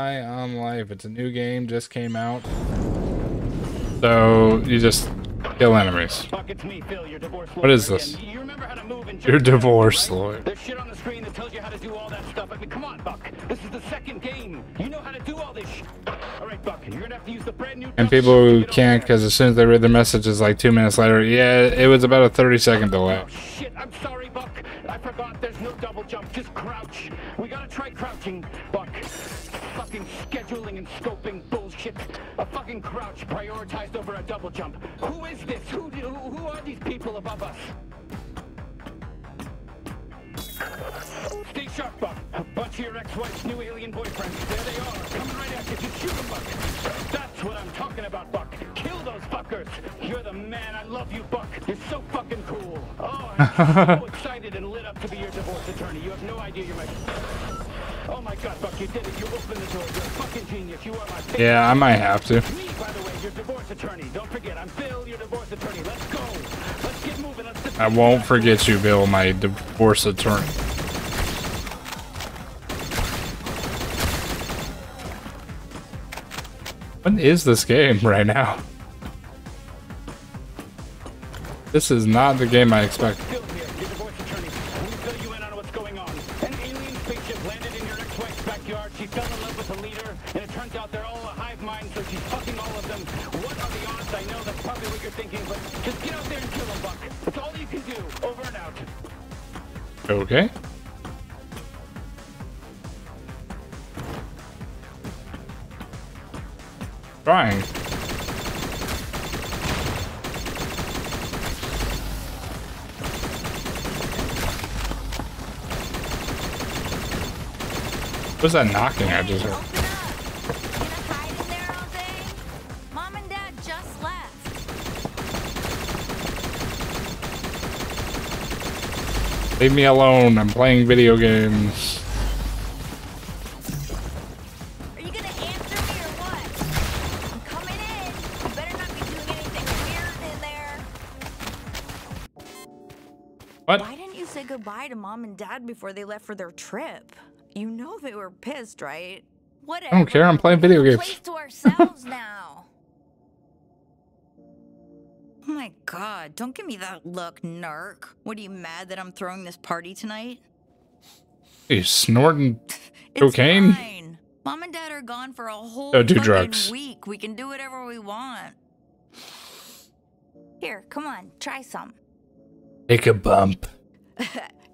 High on Life. It's a new game, just came out. So you just kill enemies. What is this? Your divorce lawyer. There's shit on the screen that tells you how to do all that stuff. I mean, come on, Buck. This is the second game. You know how to do all this sh All right, Buck. You're gonna have to use the brand new. And people who can't, because as soon as they read the messages, like two minutes later, yeah, it was about a 30 second delay. Oh, shit. I'm sorry, Buck. I forgot. There's no double jump. Just crouch. We gotta try crouching, Buck. Fucking scheduling and scoping bullshit. A fucking crouch prioritized over a double jump. Who is this? Who who, who are these people above us? Stay sharp, Buck. A bunch of your ex-wife's new alien boyfriends. There they are. Coming right at you. Just shoot them, Buck. That's what I'm talking about, Buck. Kill those fuckers. You're the man. I love you, Buck. You're so fucking cool. Oh, I'm so excited and lit up to be your divorce attorney. You have no idea you're my... Oh my god, Buck, you did it. You opened the door. You're a fucking genius. You are my favorite. Yeah, I might have to. Me, by the way, your divorce attorney. Don't forget, I'm Bill, your divorce attorney. Let's go. Let's get moving. Let's I won't forget you, Bill, my divorce attorney. What is this game right now? This is not the game I expected. Okay. Trying. What's that knocking I just heard? Leave me alone. I'm playing video games. Are you gonna answer me or what? I'm coming in. You better not be doing anything weird in there. What? Why didn't you say goodbye to Mom and Dad before they left for their trip? You know they were pissed, right? Whatever. I don't care. I'm playing video games. Place to ourselves now. Oh my god, don't give me that look, narc. What are you mad that I'm throwing this party tonight? You snorting Cocaine? fine. Mom and Dad are gone for a whole oh, Don't fucking drugs. week. We can do whatever we want. Here, come on, try some. Take a bump.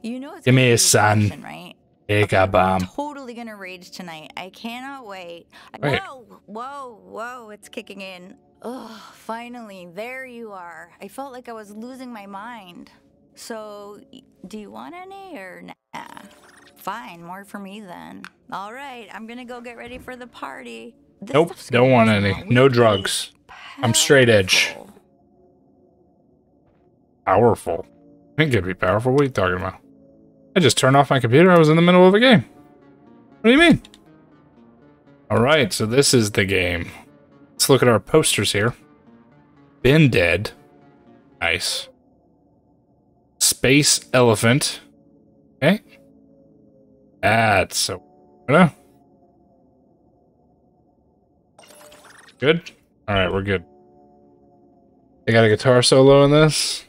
You know it's Give me a sun. right? Take a bump. I'm Totally gonna rage tonight. I cannot wait. Wait. Whoa, whoa, whoa! It's kicking in. Ugh! Finally, there you are. I felt like I was losing my mind. So, do you want any or nah? Fine, more for me then. All right, I'm gonna go get ready for the party. This Nope, don't want any. No drugs. I'm straight edge. Powerful. Powerful. I think it'd be powerful. What are you talking about? I just turned off my computer. I was in the middle of a game. What do you mean? All right, so this is the game. Let's look at our posters here. Been dead. Nice. Space elephant. Okay. That's so. Good. All right, we're good. They got a guitar solo in this.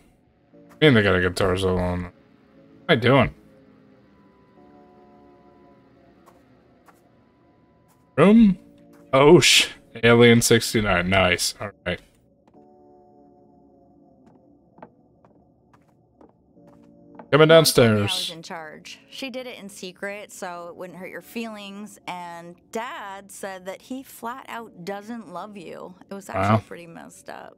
I mean, they got a guitar solo in. What am I doing? Room? Oh, sh. Alien 69. Nice. All right. Coming downstairs. I was in charge. She did it in secret so it wouldn't hurt your feelings. And Dad said that he flat out doesn't love you. It was actually Wow. pretty messed up.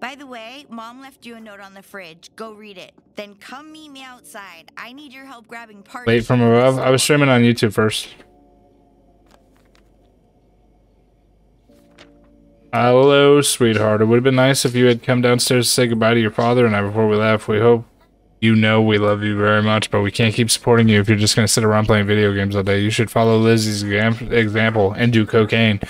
By the way, Mom left you a note on the fridge. Go read it. Then come meet me outside. I need your help grabbing party. Wait from above. I was streaming on YouTube first. Hello, sweetheart. It would have been nice if you had come downstairs to say goodbye to your father and I before we left. We hope you know we love you very much, but we can't keep supporting you if you're just going to sit around playing video games all day. You should follow Lizzie's example and do cocaine.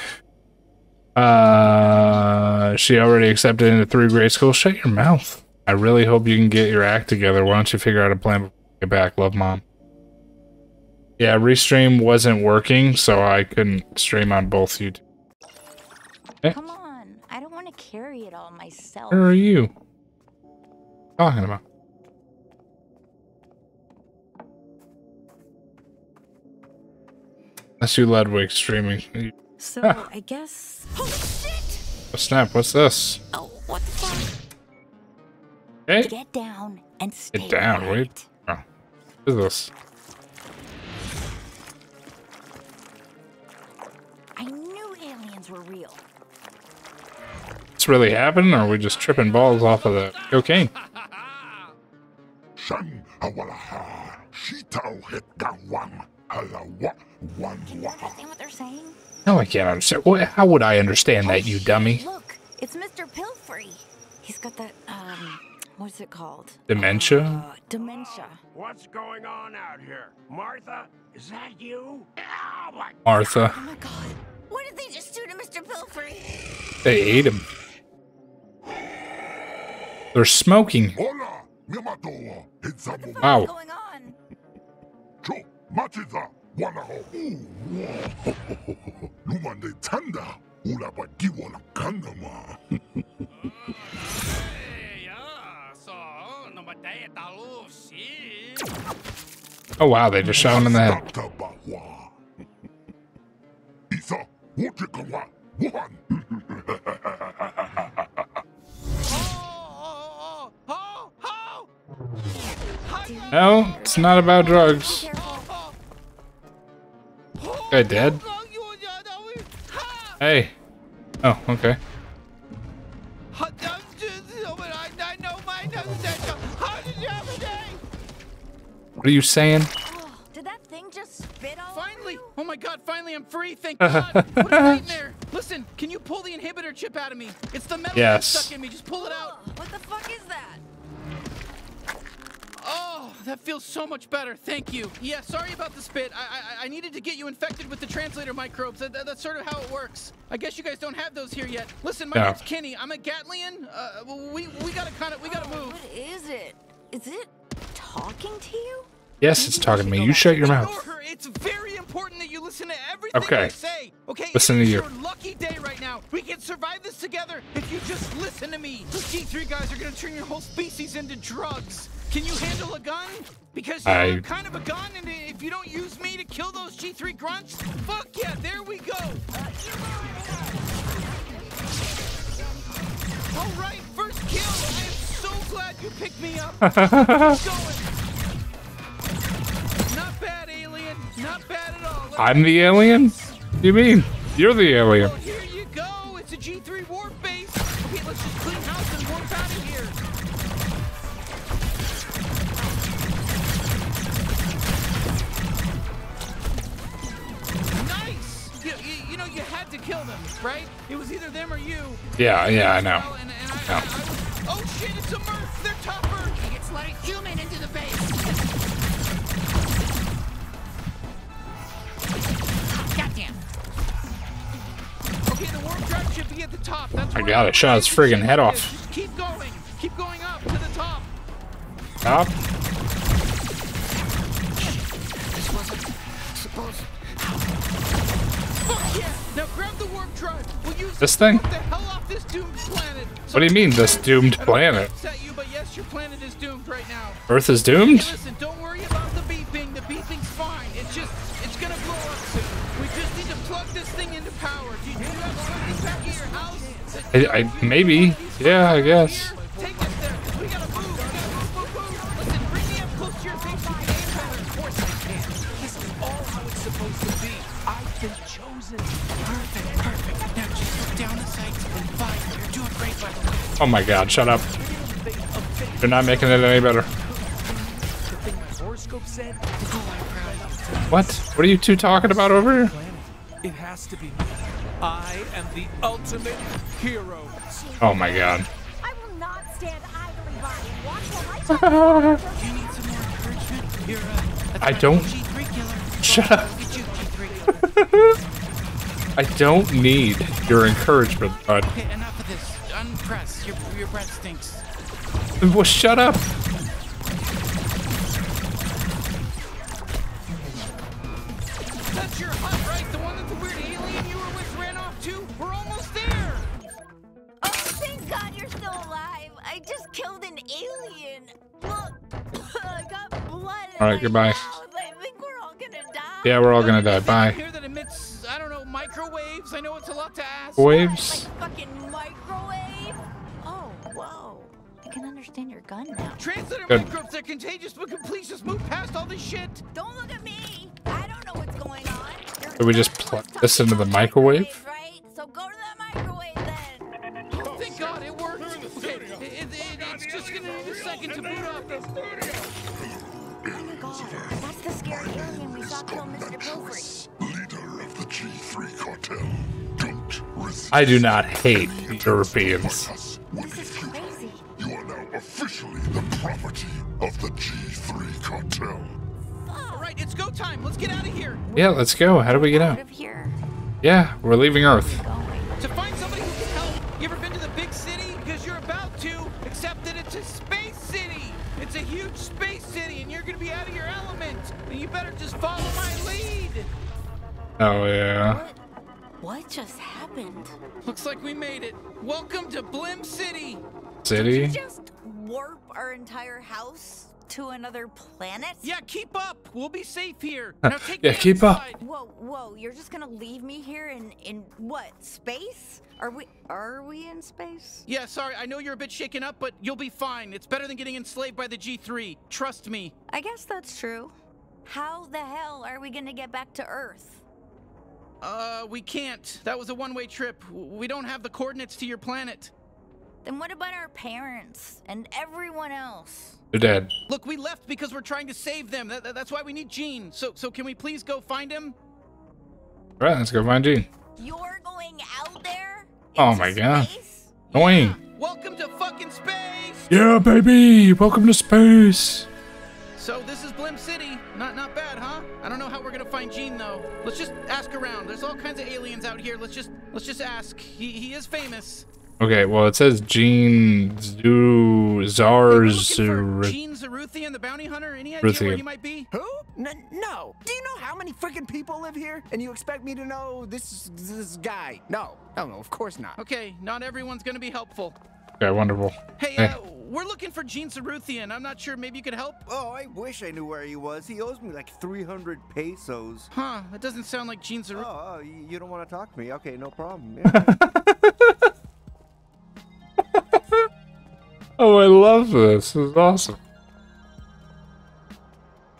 Uh, she already accepted into three grade school. Shut your mouth. I really hope you can get your act together. Why don't you figure out a plan before you get back? Love, mom. Yeah, restream wasn't working, so I couldn't stream on both YouTube. Come on. I don't want to carry it all myself. Where are you? Talking about? That's you, Ludwig, streaming. So Ah. I guess. Holy shit! Oh, snap, what's this? Oh, what the fuck? Hey, Get down and stay. Get down, quiet. wait. oh, what is this? I knew aliens were real. What's really happening, or are we just tripping balls off of the cocaine? Shan awalaha, shitao het gawang, halawa, wan Can you understand what they're saying? No, I can't understand. What, how would I understand that, you dummy? Look, it's Mr. Pilfrey. He's got that, um, what's it called? Dementia? Uh, dementia. What's going on out here? Martha, is that you? Oh my Martha. Oh my god. What did they just do to Mr. Pilfrey? They ate him. Ula bagiwa kandama. Oh wow, they just shot him in the head. No, it's not about drugs. Careful. Guy dead? Hey. Oh, okay. What are you saying? Did that thing just spit all Finally! Oh my god, finally I'm free, thank god! what a nightmare! Listen, can you pull the inhibitor chip out of me? It's the metal Yes. that's stuck in me, just pull it out! What the fuck is that? Oh, that feels so much better, thank you. Yeah, sorry about the spit. I I, I needed to get you infected with the translator microbes. That, that- that's sort of how it works. I guess you guys don't have those here yet. Listen, my No. name's Kenny. I'm a Gatlian. Uh, we, we gotta kind of, we gotta move. What is it? Is it talking to you? Yes, it's talking to me. You shut your Ignore mouth. her. It's very important that you listen to everything Okay. I say. Okay. Listen to It's you. Your lucky day right now. We can survive this together if you just listen to me. Those G3 guys are gonna turn your whole species into drugs. Can you handle a gun? Because you're I- kind of a gun, and if you don't use me to kill those G3 grunts, fuck yeah, there we go. All right, first kill. I am so glad you picked me up. Not bad, alien. Not bad at all. Let's I'm the alien? What do you mean? You're the alien. Yeah, yeah, I know. Well, and, and I, No. I, I was, oh shit, it's a Murph. They're tougher. It's like human into the base. Goddamn. Okay, the warp drive should be at the top. That's I got it. Shot his friggin' head off. Keep going. Keep going up to the top. Stop. This wasn't supposed. Fuck yeah! Now grab the warp drive. We'll use This thing? What do you mean, this doomed I don't wanna planet? you, but yes, your planet is doomed right now. Earth is Hey, doomed? listen, don't worry about the beeping. The beeping's fine. It's just, it's gonna blow up soon. We just need to plug this thing into power. Do you, do you have something back at your house? I, I maybe. Yeah, I guess. Oh my god, shut up. You're not making it any better. What? What are you two talking about over here? it has to be me. I am the ultimate hero. Oh my god. I will not stand idly by and watch while I check You need some more encouragement? You're, a I don't- to G3 killer. Shut up. Look at you, G3. I don't need your encouragement, bud. Well, shut up. That's your hut, right? The one that the weird alien you were with ran off to? We're almost there! Oh, thank God you're still alive. I just killed an alien. Look, I got blood. All right, goodbye. mouth. Think we're all gonna die. Yeah, we're all gonna die. Bye. Here that emits, I don't know, microwaves. I know it's a lot to ask. Waves. Like gun now. Translator Good. microbes, they're contagious, but can please just move past all this shit? Don't look at me. I don't know what's going on. Your Did we just gun plug this into the microwave? Right? So go to the microwave then. Oh, thank God, it worked. Okay, it, it, it, it's just gonna need a second to boot up. Oh my God. That's the scary alien we saw kill Mr. Pilfrey. Leader of the G3 cartel. Don't resist. I do not hate Europeans. Yeah, let's go. How do we get Out out? of here. Yeah, we're leaving Earth. To find somebody who can help. You ever been to the big city? Because you're about to, except that it's a space city. It's a huge space city, and you're gonna be out of your element. And you better just follow my lead. Oh yeah. What? What just happened? Looks like we made it. Welcome to Blim City. City? Did you City. just warp our entire house to another planet? Yeah, keep up. We'll be safe here. Now take Yeah, me keep up. Whoa, whoa! You're just gonna leave me here in in what space? Are we are we in space? Yeah, sorry. I know you're a bit shaken up, but you'll be fine. It's better than getting enslaved by the G3. Trust me. I guess that's true. How the hell are we gonna get back to Earth? Uh, we can't. That was a one-way trip. We don't have the coordinates to your planet. Then what about our parents and everyone else? They're dead. Look, we left because we're trying to save them. That, that- that's why we need Gene. So, so can we please go find him? All right, let's go find Gene. You're going out there? Oh Into my God. space? Annoying. Welcome to fucking space. Yeah, baby. Welcome to space. So this is Blim City. Not, not bad, huh? I don't know how we're gonna find Gene though. Let's just ask around. There's all kinds of aliens out here. Let's just, let's just ask. He, he is famous. Okay, well it says Gene Zu Hey, Zar we're looking for Zur- Gene Zaroothian, the bounty hunter. Any idea where Ruthian. he might be? Who? N- no. Do you know how many freaking people live here? And you expect me to know this this guy? No. No, no, of course not. Okay, not everyone's gonna be helpful. Okay, wonderful. Hey, Hey. uh, we're looking for Gene Zaroothian. I'm not sure. Maybe you could help. Oh, I wish I knew where he was. He owes me like 300 pesos. Huh? That doesn't sound like Gene Oh, Zaroothian. oh, you you don't want to talk to me? Okay, no problem. Yeah. Oh, I love this. This is awesome.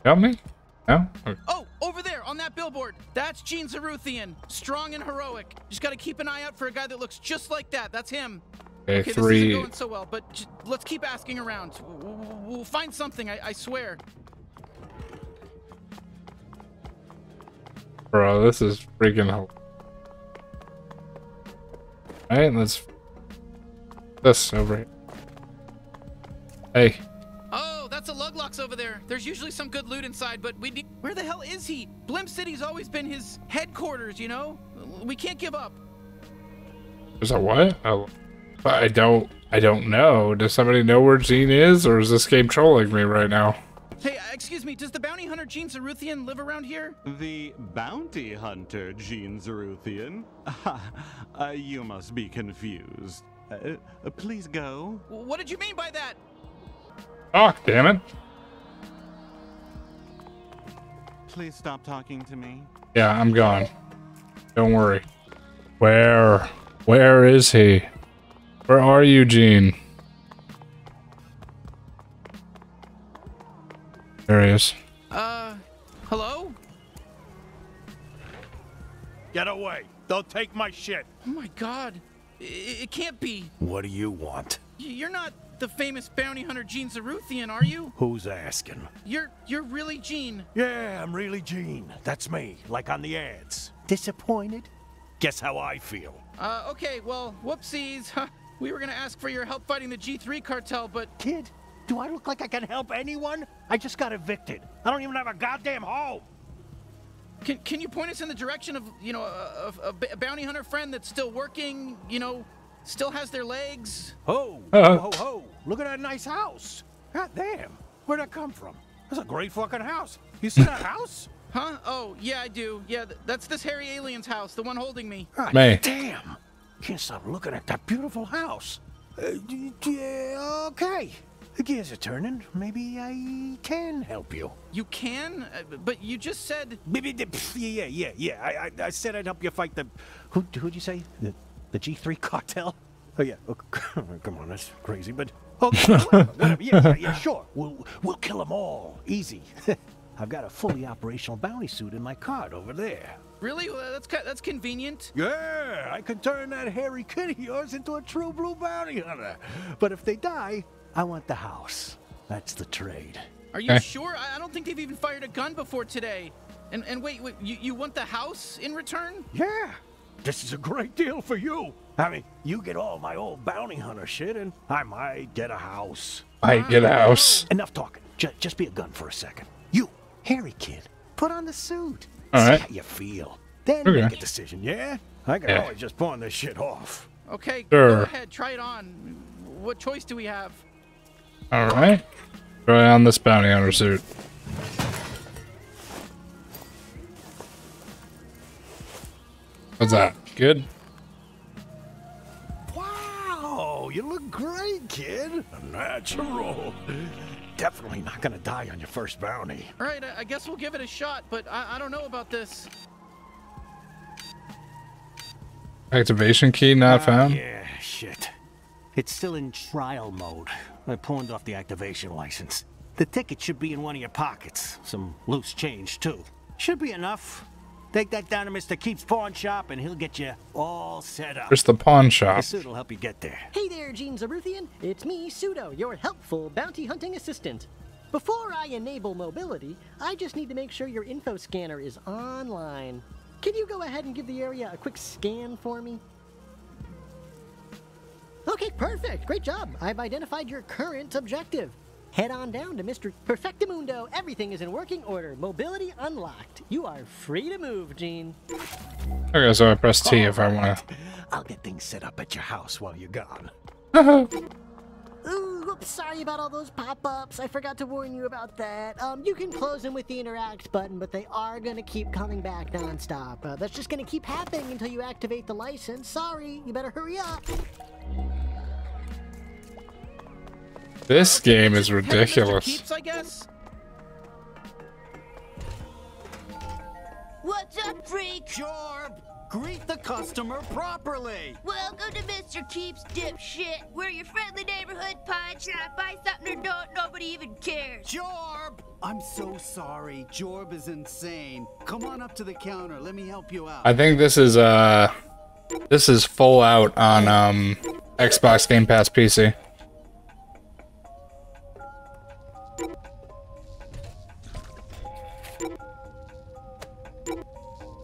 Got me? No? Okay. Oh, over there on that billboard. That's Gene Zaroothian. Strong and heroic. Just gotta keep an eye out for a guy that looks just like that. That's him. Okay, Okay, this isn't going so well, but let's keep asking around. We'll find something, I, I swear. Bro, this is freaking hell. Alright, let's. This over here. Hey. Oh, that's a Luglox over there. There's usually some good loot inside, but we need. Where the hell is he? Blim City's always been his headquarters, you know? We can't give up. Is that what? Oh, I don't. I don't know. Does somebody know where Gene is, or is this game trolling me right now? Hey, uh, excuse me, does the bounty hunter Gene Zaroothian live around here? The bounty hunter, Gene Zaroothian? uh, you must be confused. Uh, uh, please go. What did you mean by that? Oh, damn it. Please stop talking to me. Yeah, I'm gone. Don't worry. Where? Where is he? Where are you, Gene? There he is. Uh, hello? Get away. They'll take my shit. Oh my god. I- it can't be. What do you want? You're not the famous bounty hunter Gene Zaroothian, are you? Who's asking? You're you're really Gene. Yeah, I'm really Gene. That's me, like on the ads. Disappointed? Guess how I feel. Uh, okay, well, whoopsies. Huh. We were gonna ask for your help fighting the G3 cartel, but Kid, do I look like I can help anyone? I just got evicted. I don't even have a goddamn home. Can, can you point us in the direction of, you know, a, a, a b- a bounty hunter friend that's still working, you know, still has their legs? Ho, Uh-huh. ho, ho, ho. Look at that nice house. God damn. Where'd that come from? That's a great fucking house. You see that house? Huh? Oh, yeah, I do. Yeah, th- that's this hairy alien's house, the one holding me. God Me. Damn. Can't stop looking at that beautiful house. Uh, yeah, okay. The gears are turning. Maybe I can help you. You can? Uh, but you just said. Maybe yeah, yeah, yeah. I, I, I said I'd help you fight the. Who, who'd you say? The, the G3 cartel? Oh yeah. Oh, come on, that's crazy, but okay, whatever, whatever. Yeah, yeah, yeah, sure. We'll we'll kill them all. Easy. I've got a fully operational bounty suit in my cart over there. Really? Well, that's that's convenient. Yeah, I can turn that hairy kid of yours into a true blue bounty hunter. But if they die, I want the house. That's the trade. Are you Okay. sure? I, I don't think they've even fired a gun before today. And and wait, wait you, you want the house in return? Yeah, this is a great deal for you. I mean, you get all my old bounty hunter shit, and I might get a house. I get a house. Enough talking. J- just be a gun for a second. You, hairy kid, put on the suit. All See right. how you feel. Then Okay. make a decision, yeah? I can Yeah. always just pawn this shit off. Okay, Sure. go ahead, try it on. What choice do we have? All right. Try on this bounty hunter suit. What's that? Good? Wow, you look great, kid. Natural. Definitely not gonna die on your first bounty. All right, I, I guess we'll give it a shot, but I, I don't know about this. Activation key not Ah, found? Yeah, shit. It's still in trial mode. I pawned off the activation license. The ticket should be in one of your pockets. Some loose change, too. Should be enough. Take that down to Mr. Keep's pawn shop and he'll get you all set up. There's the pawn shop. The suit will help you get there. Hey there, Gene Zaroothian. It's me, Pseudo, your helpful bounty hunting assistant. Before I enable mobility, I just need to make sure your info scanner is online. Can you go ahead and give the area a quick scan for me? Okay, perfect. Great job. I've identified your current objective. Head on down to Mr. Perfectamundo. Everything is in working order. Mobility unlocked. You are free to move, Gene. Okay, so I press T if I want to. I'll get things set up at your house while you're gone. Ooh, whoops, sorry about all those pop-ups. I forgot to warn you about that. Um, you can close them with the interact button, but they are gonna keep coming back nonstop. Uh, that's just gonna keep happening until you activate the license. Sorry, you better hurry up. This game is Head to Mr. ridiculous. Keeps, I guess. What's up, freak? Jorb, greet the customer properly. Welcome to Mr. Keeps Dipshit. We're your friendly neighborhood pawn shop. Buy something or don't, nobody even cares. Jorb! I'm so sorry. Jorb is insane. Come on up to the counter. Let me help you out. I think this is uh this is full out on um Xbox Game Pass PC.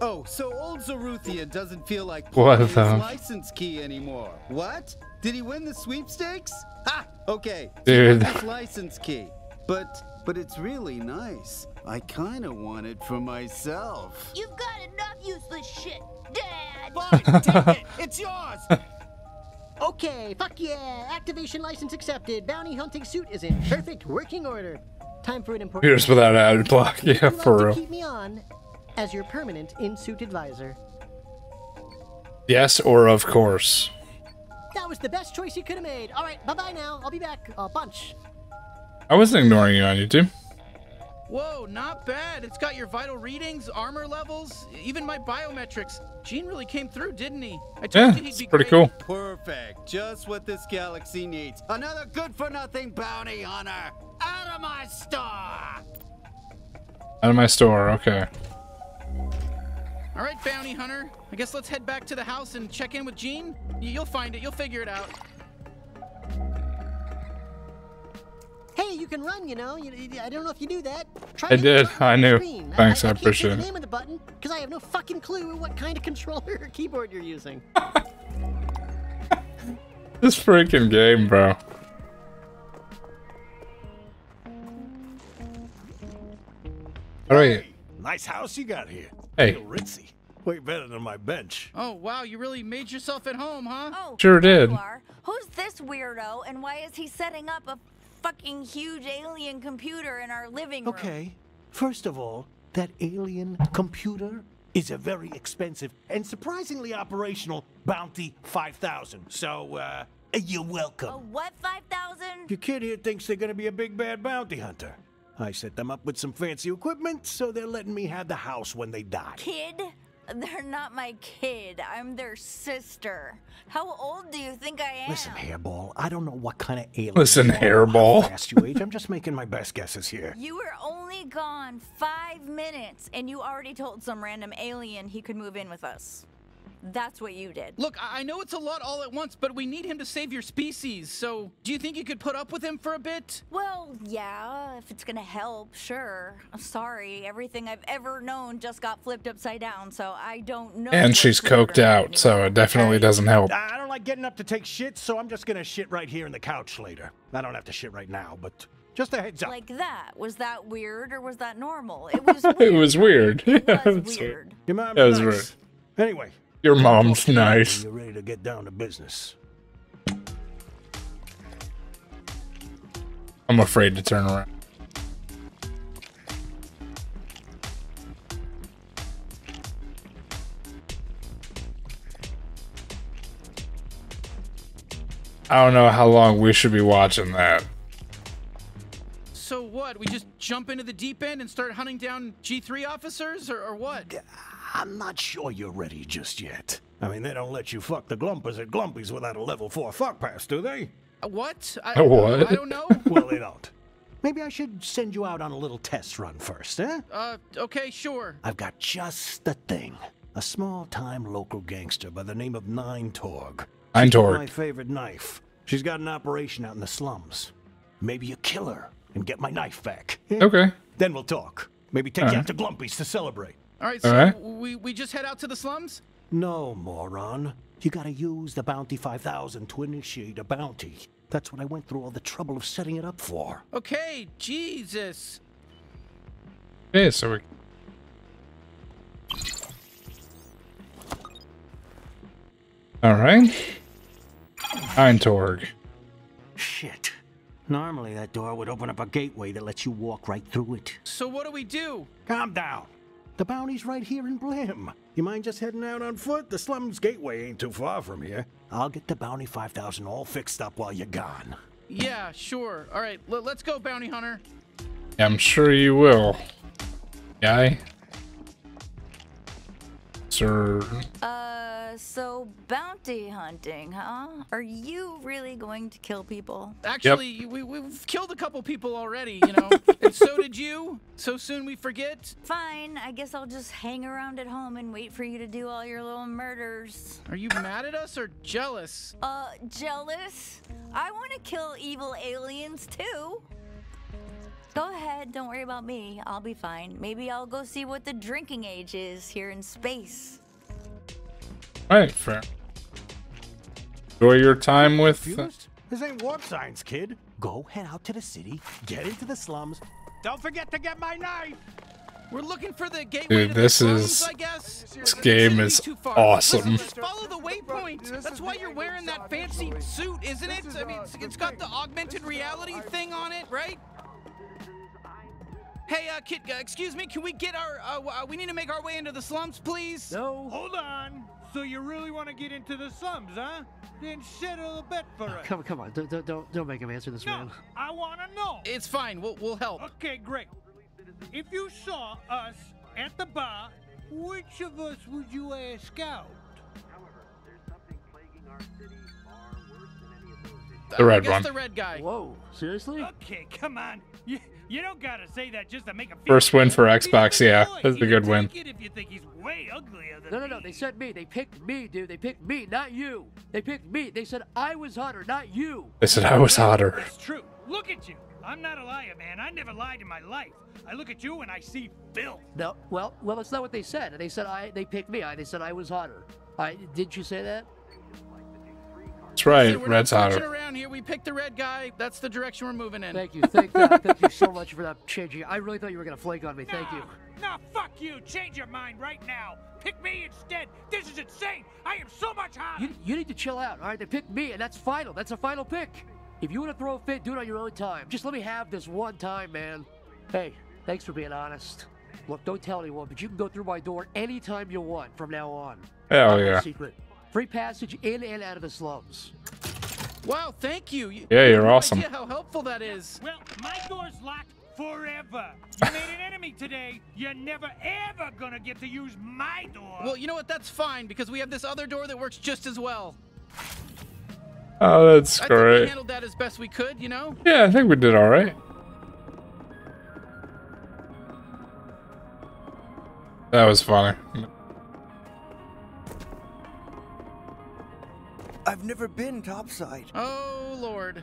Oh, so old Zaroothian doesn't feel like What pulling his license key anymore. What? Did he win the sweepstakes? Ha! Okay. so Dude. His license key. But but it's really nice. I kind of want it for myself. You've got enough useless shit, Dad. Fine, take it. It's yours. Okay, fuck yeah! Activation license accepted. Bounty hunting suit is in perfect working order. Time for an important. Here's without ad block. Would Yeah, you like for to real. Keep me on as your permanent in-suit advisor. Yes, or of course. That was the best choice you could have made. All right, bye bye now. I'll be back a bunch. I wasn't ignoring you on YouTube. Whoa, not bad. It's got your vital readings, armor levels, even my biometrics. Gene really came through, didn't he? I told Yeah, you he'd it's be pretty great. cool. Perfect. Just what this galaxy needs. Another good-for-nothing bounty hunter. Out of my store. Out of my store, okay. All right, bounty hunter. I guess let's head back to the house and check in with Gene. You'll find it. You'll figure it out. Hey, you can run, you know. You, you- I don't know if you knew that. Try I did. I knew. screen. Thanks, I I, can't appreciate it. the name of the button because I have no fucking clue what kind of controller or keyboard you're using. This freaking game, bro. All right. Nice house you got here. Hey. Real ritzy. Way better than my bench. Oh, wow, you really made yourself at home, huh? Oh, Sure did. Who's this weirdo, and why is he setting up a fucking huge alien computer in our living room? Okay. First of all, that alien computer is a very expensive and surprisingly operational Bounty 5000. So, uh, you're welcome. A what 5,000? Your kid here thinks they're gonna be a big bad bounty hunter. I set them up with some fancy equipment, so they're letting me have the house when they die. Kid? They're not my kid. I'm their sister. How old do you think I am? Listen, Hairball, I don't know what kind of alien. Listen, you are or Hairball. How fast you age. I'm just making my best guesses here. You were only gone five minutes, and you already told some random alien he could move in with us. That's what you did. Look, I I know it's a lot all at once, but we need him to save your species. So, do you think you could put up with him for a bit? Well, yeah, if it's gonna help, sure. I'm sorry, everything I've ever known just got flipped upside down, so I don't know. And she's coked not out, so it definitely doesn't help. I I don't like getting up to take shit, so I'm just gonna shit right here in the couch later. I don't have to shit right now, but just a heads up. Like that. Was that weird or was that normal? It was weird. It was weird. It was weird. Your mom's That was nice. weird. Anyway, Your mom's nice. you're ready to get down to business. I'm afraid to turn around. I don't know how long we should be watching that. So what? We just jump into the deep end and start hunting down G3 officers, or, or what? I'm not sure you're ready just yet. I mean, they don't let you fuck the Glumpers at Glumpies without a level 4 fuck pass, do they? Uh, What? I, A what? I don't know. well, they don't. Maybe I should send you out on a little test run first, eh? Uh, okay, sure. I've got just the thing. A small-time local gangster by the name of Nine Torg. Nine Torg. My favorite knife. She's got an operation out in the slums. Maybe you kill her and get my knife back. Okay. Then we'll talk. Maybe take All you right. out to Glumpy's to celebrate. All right, so right. we we just head out to the slums. No, moron. You gotta use the Bounty 5000 to initiate a bounty. That's what I went through all the trouble of setting it up for. Okay, Jesus. Okay, so we. All right. Nine Torg. Shit. Normally that door would open up a gateway that lets you walk right through it. So what do we do? Calm down. The bounty's right here in Blim. You mind just heading out on foot? The slums gateway ain't too far from here. I'll get the bounty 5000 all fixed up while you're gone. Yeah, sure. All right, l- let's go, bounty hunter. I'm sure you will. Guy. Sir. Uh, so bounty hunting, huh? Are you really going to kill people? Actually, we, we've killed a couple people already, you know. and so did you. So soon we forget. Fine, I guess I'll just hang around at home and wait for you to do all your little murders. Are you mad at us or jealous? Uh, jealous? I want to kill evil aliens too. Go ahead, don't worry about me. I'll be fine. Maybe I'll go see what the drinking age is here in space. Right, fair. Enjoy your time with. Confused? This ain't warp science, kid. Go head out to the city, get into the slums. Don't forget to get my knife. We're looking for the gateway Dude, to the this slums, is. I guess. This game is awesome. Listen, follow the waypoint. That's why you're wearing that fancy suit, isn't it? I mean, it's, it's got the augmented reality thing on it, right? Hey, uh, kid, uh, excuse me, can we get our, uh, uh, we need to make our way into the slums, please? No. Hold on. So you really want to get into the slums, huh? Then settle a bet for oh, us. Come, come on, don't, don't- don't, don't make him answer this, No, man. I want to know. It's fine, we'll, we'll help. Okay, great. If you saw us at the bar, which of us would you ask out? The red I guess one. the red guy. Whoa, seriously? Okay, come on. You, you don't gotta say that just to make him First win for Xbox, yeah. That's a good win. If you think he's way uglier than No, no, no. They said me. They picked me, dude. They picked me, not you. They picked me. They said I was hotter, not you. They said I was hotter. It's true. Look at you. I'm not a liar, man. I never lied in my life. I look at you and I see filth. No, well, well, that's not what they said. They said I. They picked me. I. They said I was hotter. I didn't you say that? That's right. So we're Red's not hotter. around here. We picked the red guy. That's the direction we're moving in. Thank you. Thank God. Thank you so much for that changing. I really thought you were gonna flake on me. Thank you. Nah, fuck you. Change your mind right now. Pick me instead. This is insane. I am so much hotter. You, you need to chill out. All right, they picked me, and that's final. That's a final pick. If you want to throw a fit, do it on your own time. Just let me have this one time, man. Hey, thanks for being honest. Look, don't tell anyone, but you can go through my door anytime you want from now on. Hell Not a yeah. Secret. Free passage in and out of the slums. Wow, thank you. you Yeah, you you're have awesome. idea how helpful that is. Well, my door's locked forever. You made an enemy today. You're never ever gonna get to use my door. Well, you know what? That's fine because we have this other door that works just as well. Oh, that's I think we great. handled that as best we could, you know? Yeah, I think we did all right. That was funny. I've never been topside. Oh, Lord.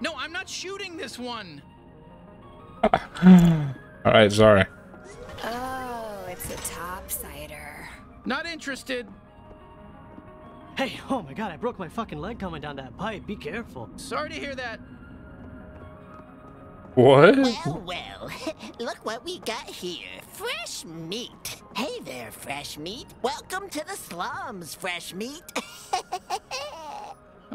No, I'm not shooting this one. all right, sorry. Oh, it's a topsider. Not interested. Hey, oh my god, I broke my fucking leg coming down that pipe. Be careful. Sorry to hear that. What? Well, well, look what we got here. Fresh meat. Hey there, fresh meat. Welcome to the slums, fresh meat.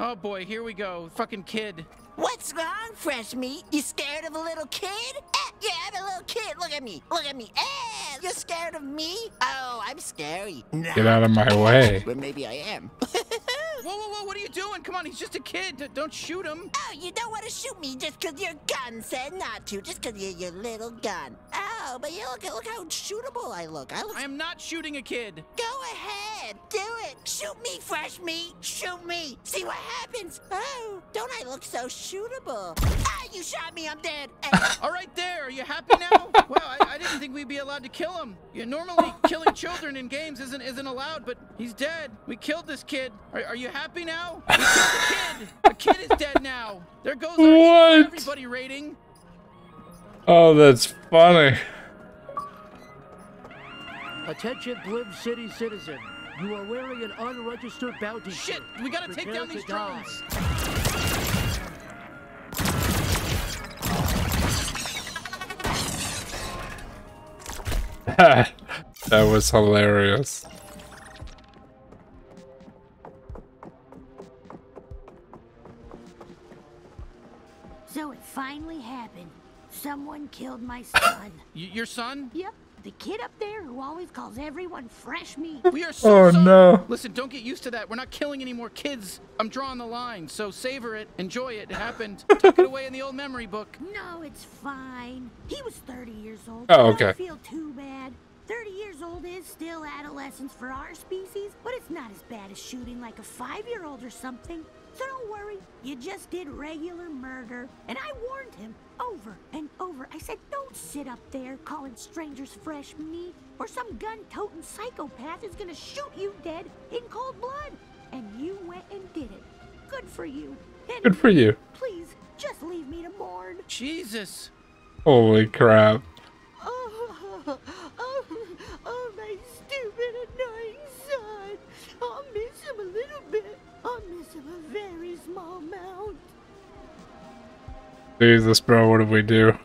Oh boy, here we go. Fucking kid. What's wrong, fresh meat? You scared of a little kid? Eh, yeah, I'm a little kid. Look at me. Look at me. Eh, you're scared of me? Oh, I'm scary. Get out of my way. But maybe I am. Whoa, whoa, whoa, what are you doing? Come on, he's just a kid. D- don't shoot him. Oh, you don't want to shoot me just 'cause your gun said not to, just 'cause you're your little gun. Oh, but you look, look how shootable I look. I look. I am not shooting a kid. Go ahead, do it. Shoot me, fresh meat. Shoot me. See what happens. Oh, don't I look so shootable? Ah, you shot me. I'm dead. All right, there. Are you happy now? well, I, I didn't think we'd be allowed to kill him. Yeah, normally, killing children in games isn't isn't allowed, but he's dead. We killed this kid. Are, are you happy now? We killed the kid. The kid is dead now. There goes our What? everybody rating. Oh, that's funny. Attention, Blim City citizen. You are wearing an unregistered bounty Shit, shirt. we gotta take down these drones. that was hilarious. So it finally happened. Someone killed my son. Y- your son? yep, the kid up there who always calls everyone fresh meat. We are so Oh, sorry. no. Listen, don't get used to that. We're not killing any more kids. I'm drawing the line, so savor it, enjoy it. It happened. Tuck it away in the old memory book. No, it's fine. He was 30 years old. Oh, okay. don't feel too bad. 30 years old is still adolescence for our species, but it's not as bad as shooting like a five-year-old or something. So don't worry, you just did regular murder. And I warned him over and over. I said, don't sit up there calling strangers fresh meat, or some gun-toting psychopath is gonna shoot you dead in cold blood. And you went and did it. Good for you. And Good for you. Please, just leave me to mourn. Jesus. Holy crap. Oh, oh, oh, my stupid, annoying son. I'll miss him a little bit. I'll miss him a very small amount. Jesus, bro, what did we do?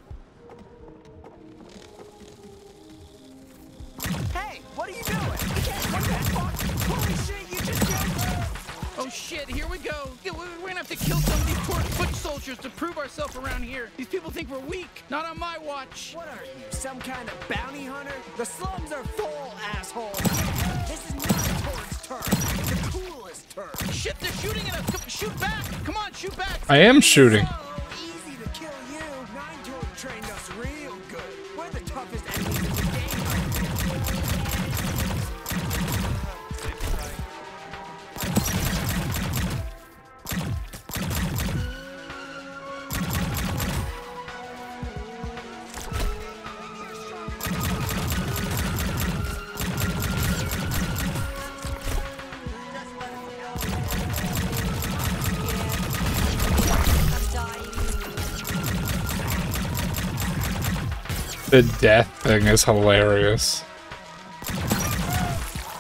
Hey, what are you doing? You can't put that fuck. Holy shit, you just killed Oh shit, here we go. We- We're gonna have to kill some of these poor foot soldiers to prove ourselves around here. These people think we're weak. Not on my watch. What are you, some kind of bounty hunter? The slums are full, asshole. This is not Torg's turn. Shit, they're shooting at us. Come, shoot back. Come on, shoot back. I am shooting. The death thing is hilarious.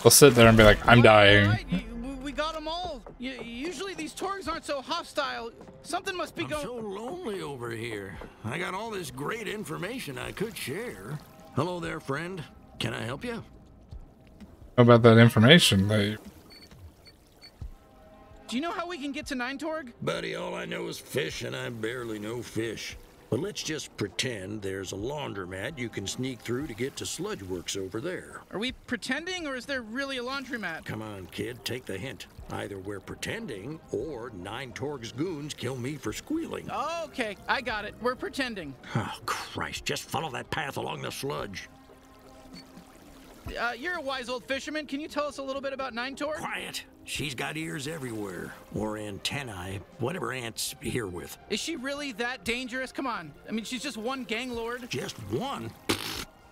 They'll sit there and be like, I'm dying. We- We got them all. Usually these Torgs aren't so hostile. Something must be I'm going. so lonely over here. I got all this great information I could share. Hello there, friend. Can I help you? How about that information that. Do you know how we can get to Nine Torg? Buddy, all I know is fish, and I barely know fish. But let's just pretend there's a laundromat you can sneak through to get to Sludgeworks over there. Are we pretending, or is there really a laundromat? Come on, kid, take the hint. Either we're pretending, or Nine Torg's goons kill me for squealing. Okay, I got it. We're pretending. Oh, Christ, just follow that path along the sludge. Uh, you're a wise old fisherman. Can you tell us a little bit about Nine Torg? Quiet. She's got ears everywhere, or antennae, whatever ants here with. Is she really that dangerous? Come on. I mean, she's just one gang lord. Just one?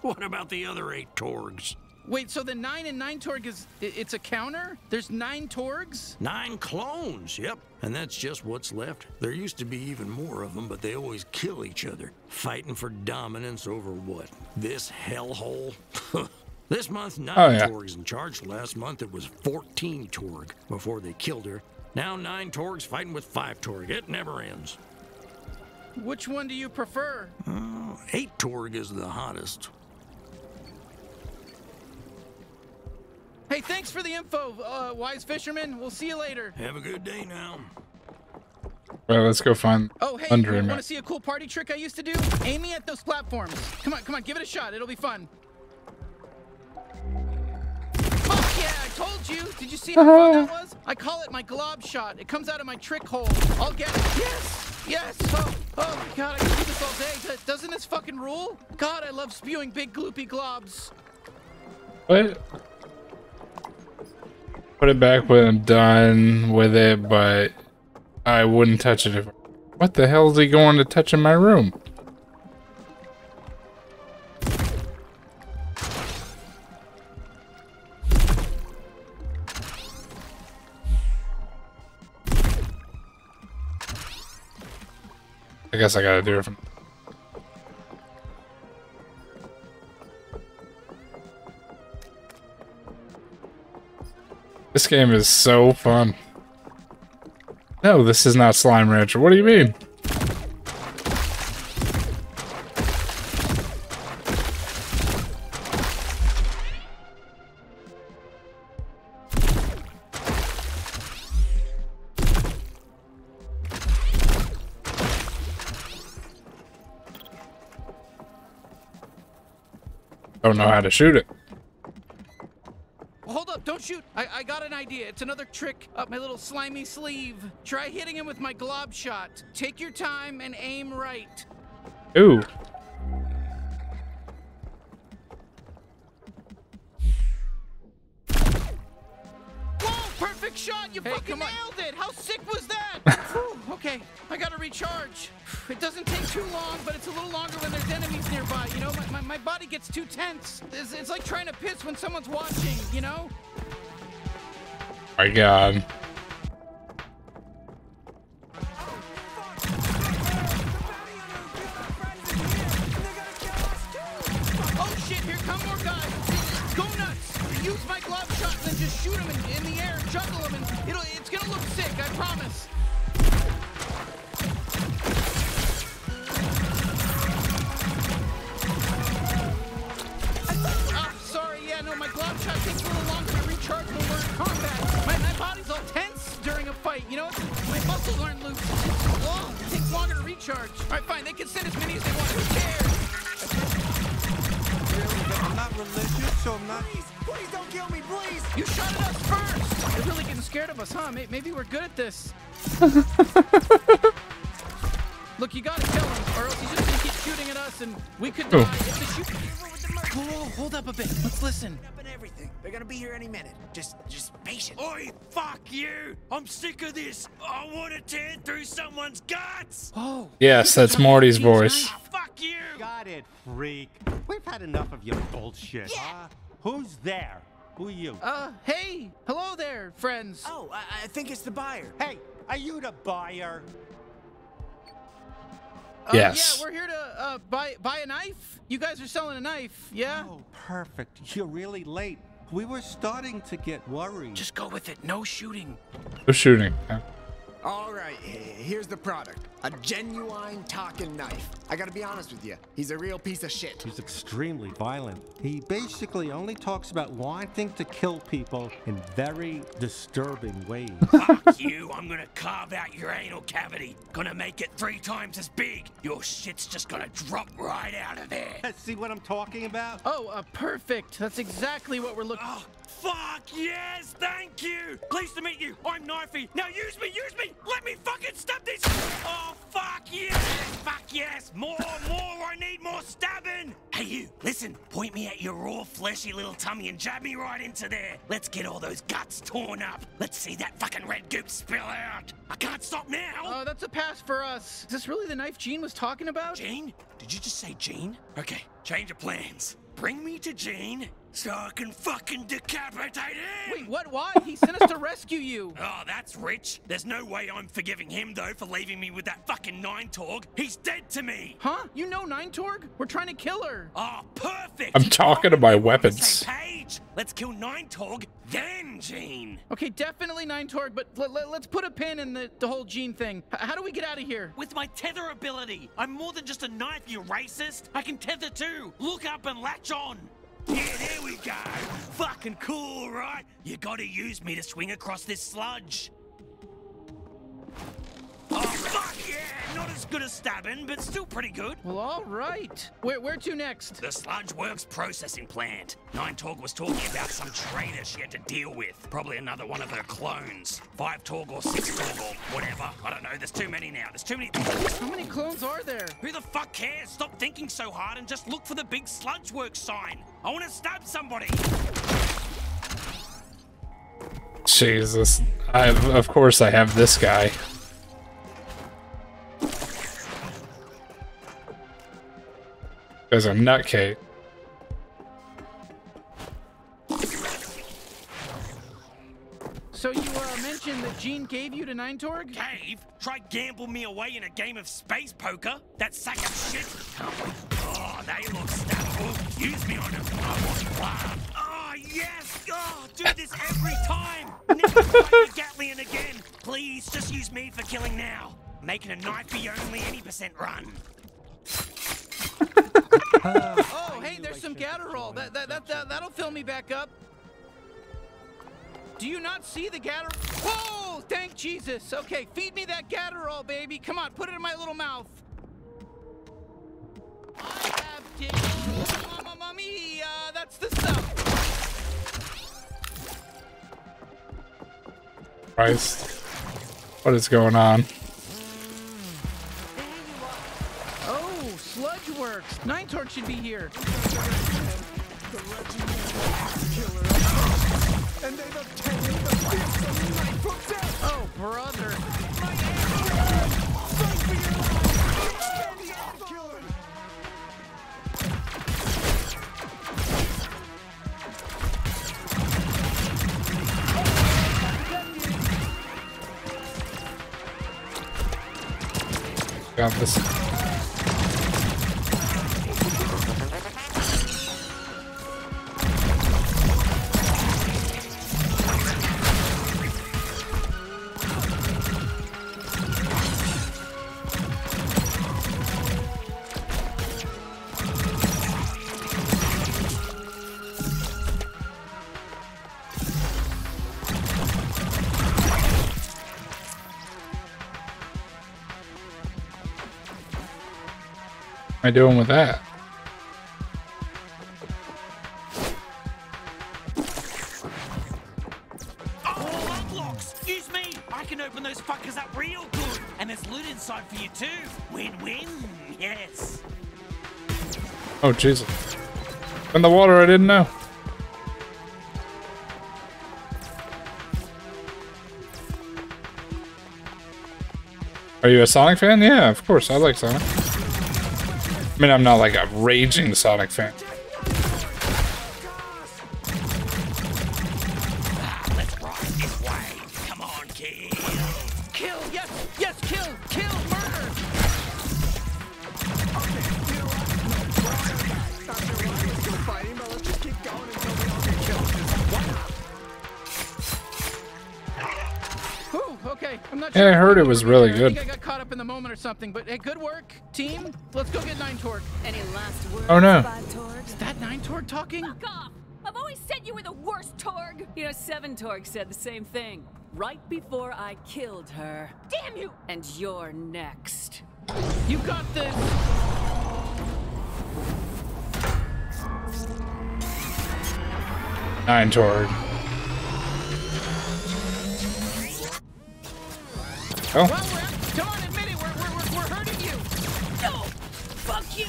What about the other eight Torgs? Wait, so the nine and nine Torg is it's a counter? There's nine Torgs? Nine clones, yep. And that's just what's left. There used to be even more of them, but they always kill each other, fighting for dominance over what? This hellhole? this month, nine Oh, yeah. Torgs in charge. Last month, it was 14 Torg before they killed her. Now, nine Torgs fighting with five Torg. It never ends. Which one do you prefer? Uh, eight Torg is the hottest. Hey, thanks for the info, uh, wise fisherman. We'll see you later. Have a good day now. Well, let's go find Oh, hey, Laundry want to see a cool party trick I used to do? Aim me at those platforms. Come on, come on, give it a shot. It'll be fun. Told you. Did you see how uh-huh. fun that was? I call it my glob shot. It comes out of my trick hole. I'll get it. Yes, yes. Oh, oh my god, I can do this all day. Do- Doesn't this fucking rule? God, I love spewing big gloopy globs. What? Put it back when I'm done with it, but I wouldn't touch it if. What the hell is he going to touch in my room? Guess I gotta do it from. This game is so fun. No, this is not Slime Rancher. What do you mean? Oh, don't know how to shoot it. Hold up, don't shoot. I, I got an idea. It's another trick up my little slimy sleeve. Try hitting him with my glob shot. Take your time and aim right. Ooh. Whoa, perfect shot! You fucking nailed it! How sick was that? Whew, okay, I gotta recharge. It doesn't take too long, but it's a little longer when there's enemies nearby, you know? My, my, my body gets too tense. It's, it's like trying to piss when someone's watching, you know? My god. Oh shit, here come more guys. Go nuts. Use my glob shot and then just shoot them in, in the air, juggle them, and it'll, it's gonna look sick, I promise. Sorry, my glob shot takes a little longer to recharge when we're in combat. My, my body's all tense during a fight, you know? My muscles aren't loose. It's long. It takes longer to recharge. All right, fine, they can send as many as they want. Who cares? I'm not religious, so I'm not. Please, please don't kill me, please. You shot at us first. They're really getting scared of us, huh? May- Maybe we're good at this. Look, you gotta kill him, or else he's just gonna keep shooting at us, and we could die Oh. if the shoot. Whoa, whoa, hold up a bit. Let's listen. Up everything. They're gonna be here any minute. Just, just patient. Oi, fuck you! I'm sick of this. I want to tear through someone's guts. Oh. Yes, that's Morty's voice. Fuck you! Got it, freak. We've had enough of your bullshit. Yeah. who's there? Who are you? Uh, hey, hello there, friends. Oh, I, I think it's the buyer. Hey, are you the buyer? Uh, Yes. Yeah, we're here to uh, buy buy a knife. You guys are selling a knife, yeah? Oh, perfect. You're really late. We were starting to get worried. Just go with it. No shooting. No shooting? All right, here's the product. A genuine talking knife. I gotta be honest with you, he's a real piece of shit. He's extremely violent. He basically only talks about wanting to kill people in very disturbing ways. Fuck you, I'm gonna carve out your anal cavity. Gonna make it three times as big. Your shit's just gonna drop right out of there. See what I'm talking about? Oh, uh, perfect. That's exactly what we're looking. Oh, fuck yes, thank you. Pleased to meet you. I'm Knifey. Now use me, use me. Let me fucking stab this. Oh, fuck yes, fuck yes. More, more. I need more stabbing. Hey, you. Listen. Point me at your raw, fleshy little tummy and jab me right into there. Let's get all those guts torn up. Let's see that fucking red goop spill out. I can't stop now. Oh, that's a pass for us. Is this really the knife Gene was talking about? Gene? Did you just say Gene? Okay, change of plans. Bring me to Gene so I can fucking decapitate him! Wait, what? Why? He sent us to rescue you. Oh, that's rich. There's no way I'm forgiving him, though, for leaving me with that fucking Nine Torg. He's dead to me! Huh? You know Nine Torg? We're trying to kill her. Oh, perfect! I'm talking to my We're on the weapons. same page! Let's kill Nine Torg, then Gene! Okay, definitely Nine Torg, but let, let, us put a pin in the, the whole Gene thing. H- how do we get out of here? With my tether ability! I'm more than just a knife, you racist! I can tether too! Look up and latch on! Yeah, there we go! Fucking cool, right? You gotta use me to swing across this sludge. Oh, fuck yeah! Not as good as stabbing, but still pretty good. Well, all right. Where, where to next? The Sludge Works processing plant. Nine Torg was talking about some traitor she had to deal with. Probably another one of her clones. Five Torg or six Torg or whatever. I don't know. There's too many now. There's too many. How many clones are there? Who the fuck cares? Stop thinking so hard and just look for the big Sludge Works sign. I want to stab somebody. Jesus. I've, of course I have this guy. Guy's a nutcase. So you uh, mentioned that Gene gave you to Nine Torg? Cave? Try gamble me away in a game of space poker? That sack of shit? Oh, they look stabbable. Use me on them. I want blood. Oh, yes! Oh, do this every time! Never try the Gatlian again! Please, just use me for killing now. Making a knife be only any percent run. oh, hey, there's some Gatterall. That, that, that, that, that'll fill me back up. Do you not see the Gatterall? Whoa! Thank Jesus. Okay, feed me that Gatterall, baby. Come on, put it in my little mouth. I have tingles, Mamma mia! That's the stuff. Christ. What is going on? Works. Nine Torg should be here. And they've obtained the fearsome knife of death! Oh, brother. Got this. Am I doing with that? Oh, unlocks! Use me! I can open those fuckers up real good. And there's loot inside for you too. Win-win. Yes. Oh Jesus. In the water I didn't know. Are you a Sonic fan? Yeah, of course. I like Sonic. I mean, I'm not like a raging Sonic fan. Okay, I'm not Yeah, sure I heard it was you were really there. I good. think I got caught up in the moment or something, but hey, good work, team. Let's go get Nine Torg. Any last words? Oh, no. Is that Nine Torg talking? Fuck off! I've always said you were the worst Torg. You know, Seven Torg said the same thing right before I killed her. Damn you! And you're next. You got this. Nine Torg. Oh. Well, we're, come on, admit it. We're, we're, we're, we're hurting you. No! Fuck you!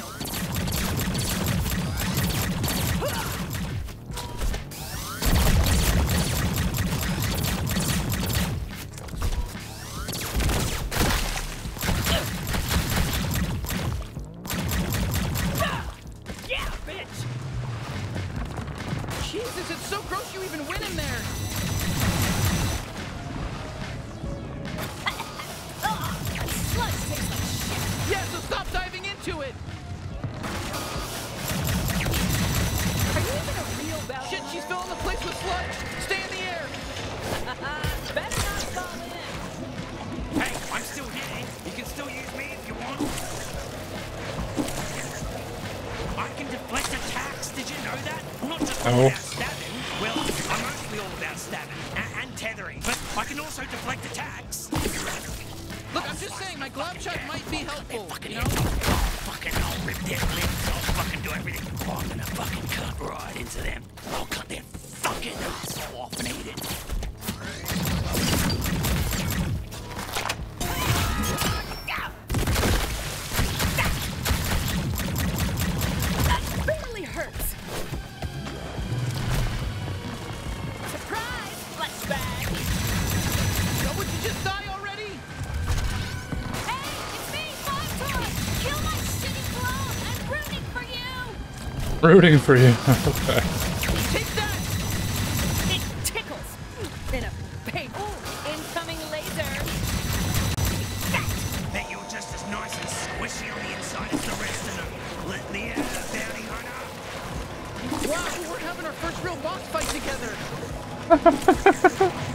Ah. Rooting for you. okay. Take that. It tickles. In a pain. Ooh, incoming laser. Bet you're just as nice and squishy on the inside as the rest of them. Let me out, bounty hunter. Wow, we're having our first real boss fight together.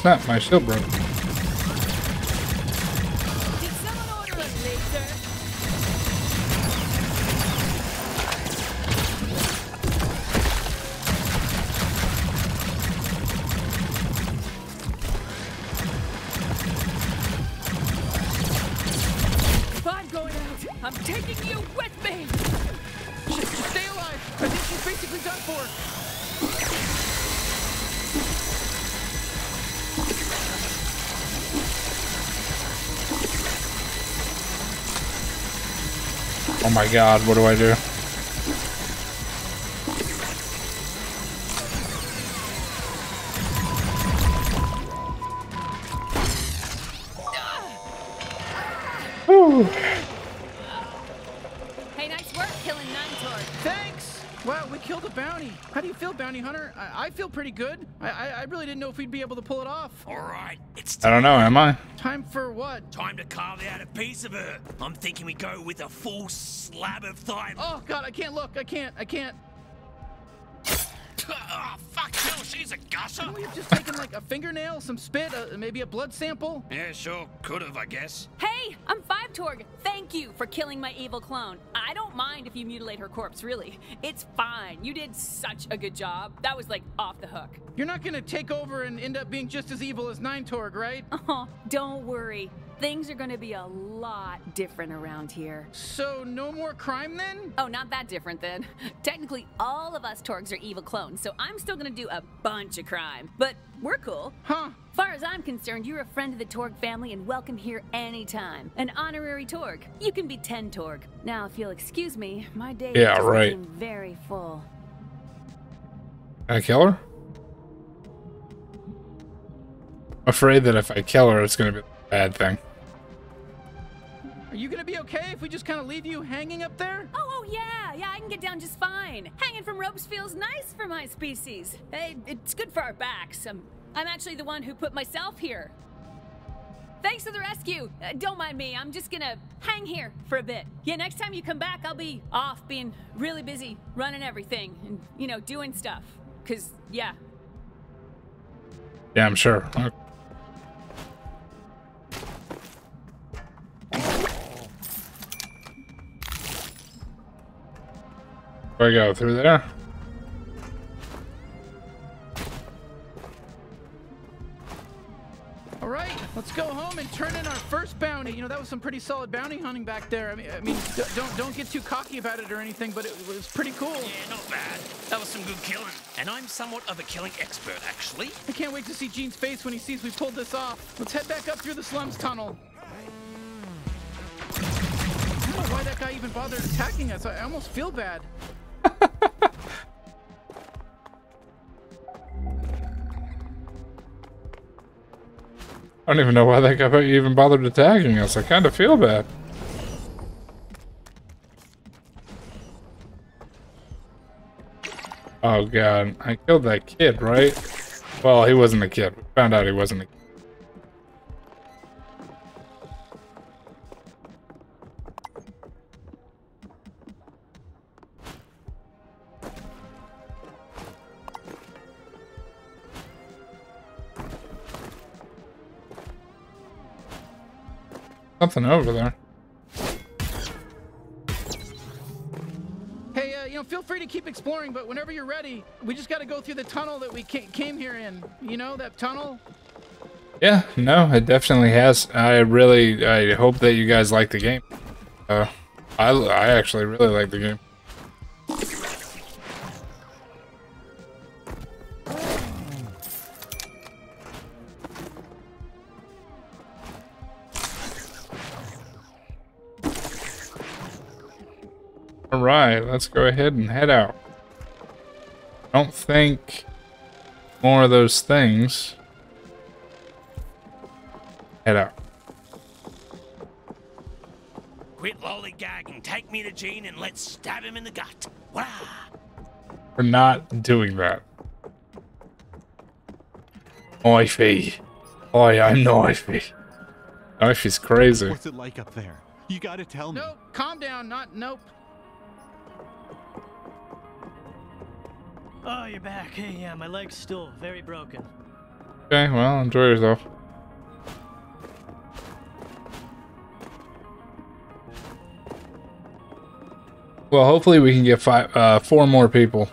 snap, my shield broke. God, what do I do? Ooh. Hey, nice work killing Nine Thanks. Wow, we killed a bounty. How do you feel, bounty hunter? I, I feel pretty good. I, I I really didn't know if we'd be able to pull it off. All right, it's I don't know, am I? Her. I'm thinking we go with a full slab of thigh. Oh God, I can't look. I can't. I can't. oh, fuck you, she's a gusser. Couldn't we have just taken like a fingernail, some spit, uh, maybe a blood sample? Yeah, sure, could have, I guess. Hey, I'm Five Torg. Thank you for killing my evil clone. I don't mind if you mutilate her corpse, really. It's fine. You did such a good job. That was like off the hook. You're not gonna take over and end up being just as evil as Nine Torg, right? Oh, don't worry. Things are gonna be a lot different around here. So no more crime then? Oh, not that different then. Technically, all of us Torgs are evil clones, so I'm still gonna do a bunch of crime. But we're cool. Huh? Far as I'm concerned, you're a friend of the Torg family and welcome here anytime. An honorary Torg. You can be 10 Torg. Now, if you'll excuse me, my day Yeah, just right. very full. Can I kill her? Afraid that if I kill her, it's gonna be a bad thing. Are you gonna be okay if we just kind of leave you hanging up there? Oh, oh yeah, yeah, I can get down just fine. Hanging from ropes feels nice for my species. Hey, it's good for our backs. I'm, I'm actually the one who put myself here. Thanks for the rescue. Uh, don't mind me. I'm just gonna hang here for a bit. Yeah, next time you come back, I'll be off being really busy running everything and, you know, doing stuff. Cause, yeah, Yeah, I'm sure. Okay. Where I go through there? All right, let's go home and turn in our first bounty. You know, that was some pretty solid bounty hunting back there. I mean, I mean, don't don't get too cocky about it or anything, but it was pretty cool. Yeah, not bad. That was some good killing. And I'm somewhat of a killing expert, actually. I can't wait to see Gene's face when he sees we pulled this off. Let's head back up through the slums tunnel. I don't know why that guy even bothered attacking us. I I almost feel bad. I don't even know why that guy even bothered attacking us. I kind of feel bad. Oh god, I killed that kid, right? Well, he wasn't a kid. We found out he wasn't a kid. Something over there. Hey, uh, you know, feel free to keep exploring, but whenever you're ready, we just got to go through the tunnel that we ca- came here in. You know, that tunnel? Yeah, no, it definitely has. I really, I hope that you guys like the game. Uh, I, I actually really like the game. All right, let's go ahead and head out. Don't think more of those things. Head out. Quit lollygagging. Take me to Gene and let's stab him in the gut. Wah! We're not doing that. Knifey. Oi, I'm Knifey. Knifey's crazy. What's it like up there? You gotta tell me. Nope, calm down, not nope. Oh, you're back. Hey, yeah, my leg's still very broken. Okay, well, enjoy yourself. Well, hopefully we can get five, uh, four more people.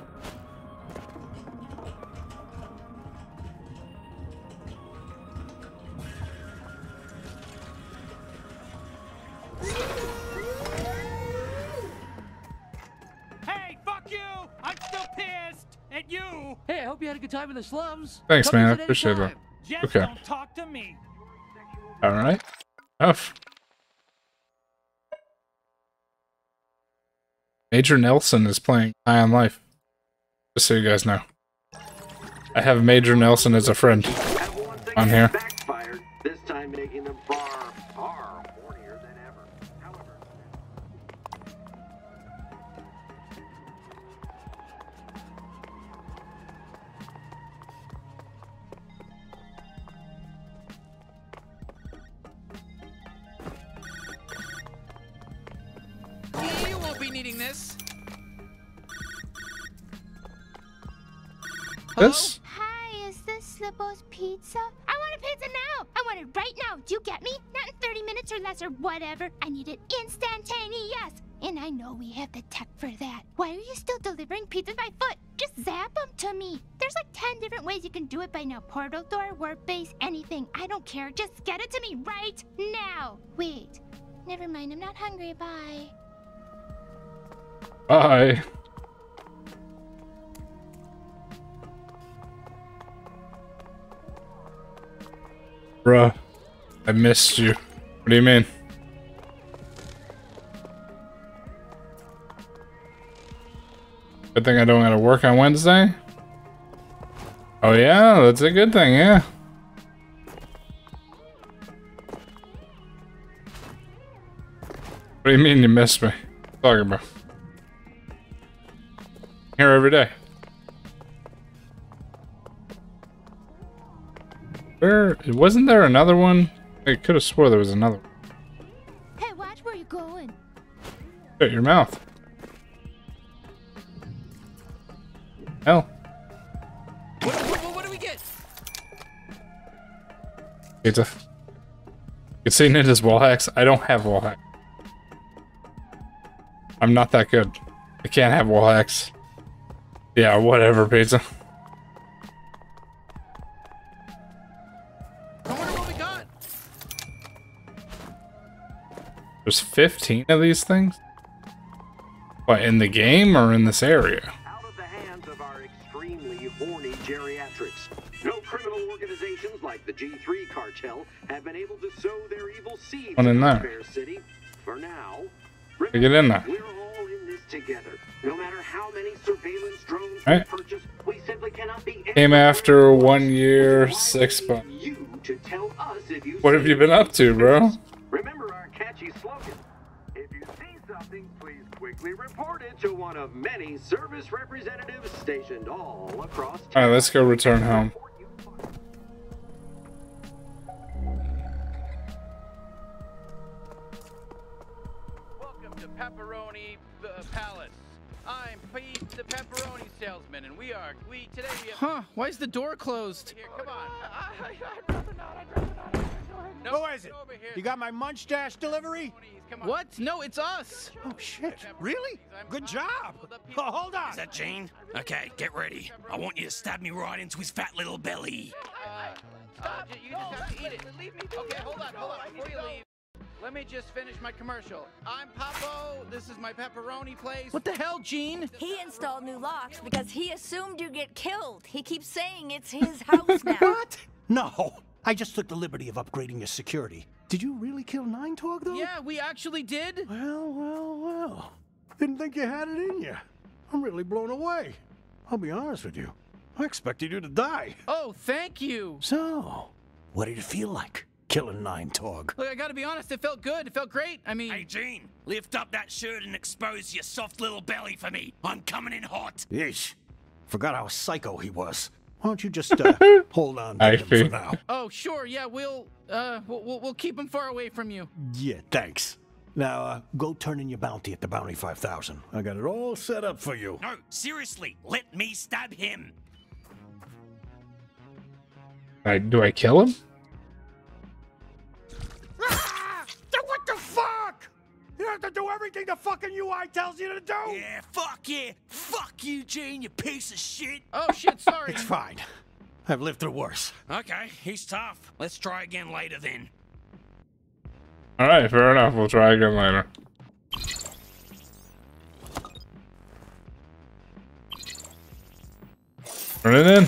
Thanks, man. I appreciate that. Just Okay. don't talk to me. All right. Enough. Major Nelson is playing High on Life. Just so you guys know. I have Major Nelson as a friend on here. This? Hi, is this Slippo's Pizza? I want a pizza now! I want it right now! Do you get me? Not in 30 minutes or less or whatever. I need it instantaneous! And I know we have the tech for that. Why are you still delivering pizzas by foot? Just zap them to me. There's like 10 different ways you can do it by now. Portal door, warp base, anything. I don't care. Just get it to me right now. Wait. Never mind. I'm not hungry. Bye. Bye. Bruh, I missed you. What do you mean? Good thing I don't gotta work on Wednesday? Oh yeah, that's a good thing, yeah. What do you mean you missed me? Talking about? Here every day. Where wasn't there another one? I could have swore there was another. one. Hey, watch where you're going. Shut your mouth. Hell. What, what, what do we get? It's a. You see Ninja's wall hacks? I don't have wall hacks. I'm not that good. I can't have wall hacks. Yeah, whatever, pizza. There's 15 of these things? What, in the game or in this area? extremely horny geriatrics. No criminal organizations like the G3 cartel have been able to sow their evil seeds One in there. Fair City. For now, Get in there. we're all in this together. No matter how many surveillance drones Right. we purchase, we simply cannot be Came after one year, six months. you to tell us if you What have you been up to, bro? Quickly to one of many service representatives stationed all across Alright, let's go return home. Welcome to Pepperoni uh, Palace. I'm Pete, the pepperoni salesman, and we are we today. We have... Huh? Why is the door closed? Here, come on. Who is it? You got my munch dash delivery? What? No, it's us. Oh shit! Really? Good job. Oh, hold on. Is that Gene? Okay, get ready. I want you to stab me right into his fat little belly. Uh, you just have to eat it. Leave me okay, hold on, hold on. Before you leave, let me just finish my commercial. I'm Papo. This is my pepperoni place. What the hell, Gene? He installed new locks because he assumed you'd get killed. He keeps saying it's his house now. what? No. I just took the liberty of upgrading your security. Did you really kill Nine Torg, though? Yeah, we actually did. Well, well, well. Didn't think you had it in you. I'm really blown away. I'll be honest with you. I expected you to die. Oh, thank you. So, what did it feel like, killing Nine Torg? Look, I gotta be honest, it felt good. It felt great. I mean, Hey, Gene, lift up that shirt and expose your soft little belly for me. I'm coming in hot. Yeesh. Forgot how psycho he was. Why don't you just uh, hold on to I him for now? oh, sure, yeah, we'll, uh, we'll, we'll, we'll keep him far away from you. Yeah, thanks. Now, uh, go turn in your bounty at the Bounty 5000. I got it all set up for you. No, seriously, let me stab him. I, do I kill him? Everything the fucking UI tells you to do? Yeah, fuck yeah. Fuck you, Gene, you piece of shit. Oh, shit, sorry. It's fine. I've lived through worse. Okay, he's tough. Let's try again later then. Alright, fair enough. We'll try again later. Turn it in.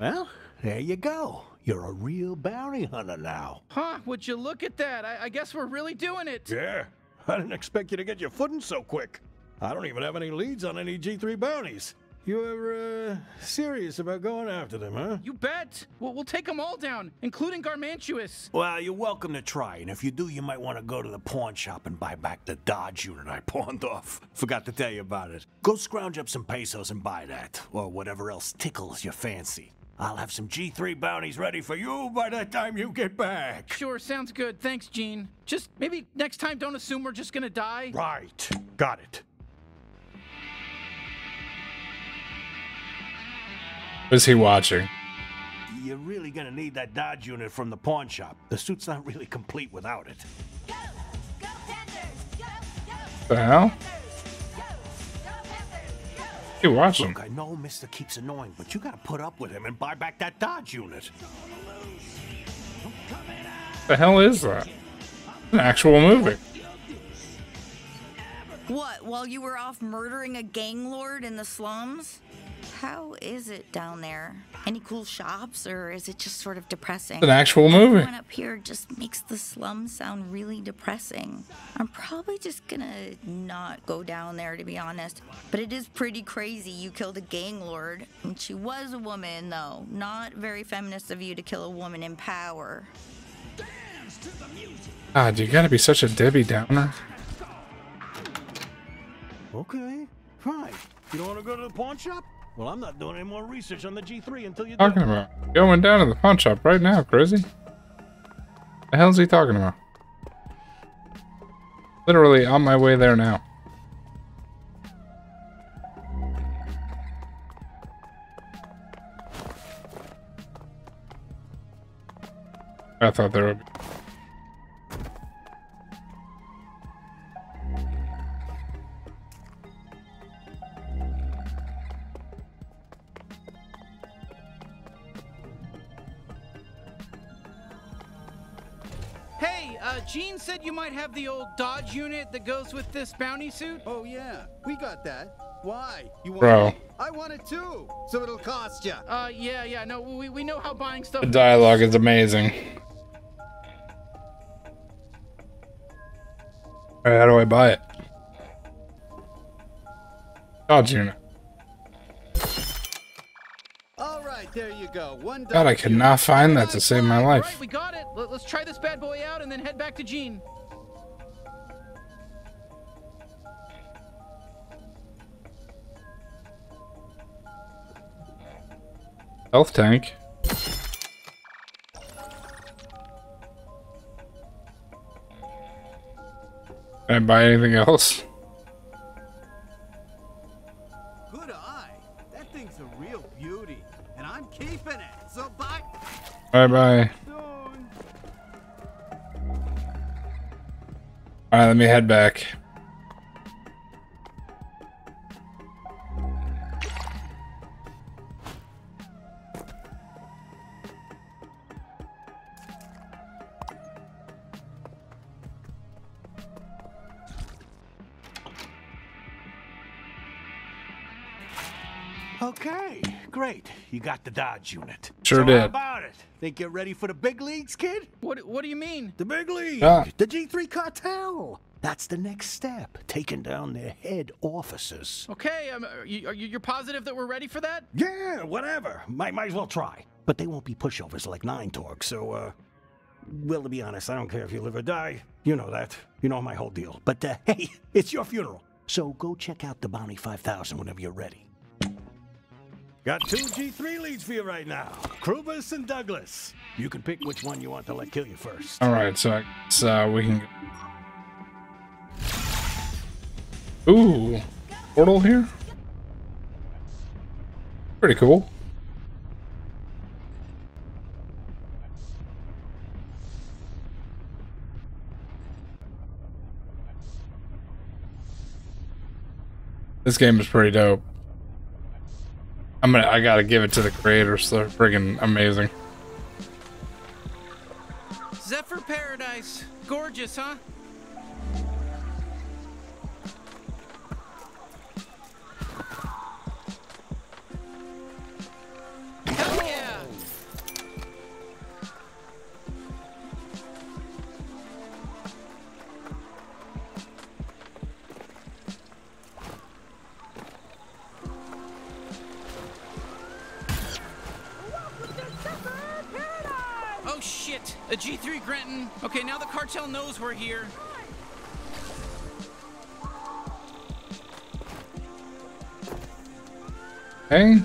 Well, there you go. You're a real bounty hunter now. Huh, would you look at that? I, I guess we're really doing it. Yeah. I didn't expect you to get your footing so quick. I don't even have any leads on any G3 bounties. You're, uh, serious about going after them, huh? You bet. We'll, we'll take them all down, including Garmantuous. Well, you're welcome to try, and if you do, you might want to go to the pawn shop and buy back the Dodge unit I pawned off. Forgot to tell you about it. Go scrounge up some pesos and buy that, or whatever else tickles your fancy. I'll have some G3 bounties ready for you by the time you get back. Sure, sounds good. Thanks, Gene. Just maybe next time don't assume we're just gonna die. Right. Got it. Is he watching? You're really gonna need that Dodge unit from the pawn shop. The suit's not really complete without it. The hell? He watching. Look, I know Mister keeps annoying, but you gotta put up with him and buy back that Dodge unit. The hell is that? An actual movie. What, while you were off murdering a gang lord in the slums? How is it down there? Any cool shops, or is it just sort of depressing? It's an actual movie. Everyone up here just makes the slums sound really depressing. I'm probably just gonna not go down there, to be honest. But it is pretty crazy you killed a gang lord. And she was a woman, though. Not very feminist of you to kill a woman in power. God, you gotta be such a Debbie Downer. Okay, fine. You don't want to go to the pawn shop? Well, I'm not doing any more research on the G3 until you talking do. about? Going down to the pawn shop right now, crazy. The hell's he talking about? Literally on my way there now. I thought there would be. Uh, Gene said you might have the old Dodge unit that goes with this bounty suit. Oh yeah, we got that. Why? You want Bro. it? I want it too. So it'll cost you. Uh, yeah, yeah, no, we, we know how buying stuff. The dialogue is amazing. Alright, how do I buy it? Dodge unit. All right, there you go. One. God, I could not find that to save my life. Right, we got it. Let, let's try this bad boy out and then head back to Gene. Health tank. Can I buy anything else? Good eye. That thing's a real beauty, and I'm keeping it. So bye. Bye bye. Alright, let me head back. Okay, great. You got the Dodge unit. Sure so did. How about it? Think you're ready for the big leagues, kid? What What do you mean? The big league. Ah. The G3 cartel. That's the next step. Taking down their head officers. Okay, um, are you, are you you're positive that we're ready for that? Yeah, whatever. Might, might as well try. But they won't be pushovers like Nine Torg, so, uh... Well, to be honest, I don't care if you live or die. You know that. You know my whole deal. But, uh, hey, it's your funeral. So go check out the Bounty 5000 whenever you're ready. Got two G3 leads for you right now. Krubis and Douglas. You can pick which one you want to let kill you first. Alright, so, I guess, uh, we can... Ooh, portal here? Pretty cool. This game is pretty dope. I'm gonna, I gotta give it to the creators. They're friggin' amazing. Zephyr Paradise. Gorgeous, huh? We're here. Hey,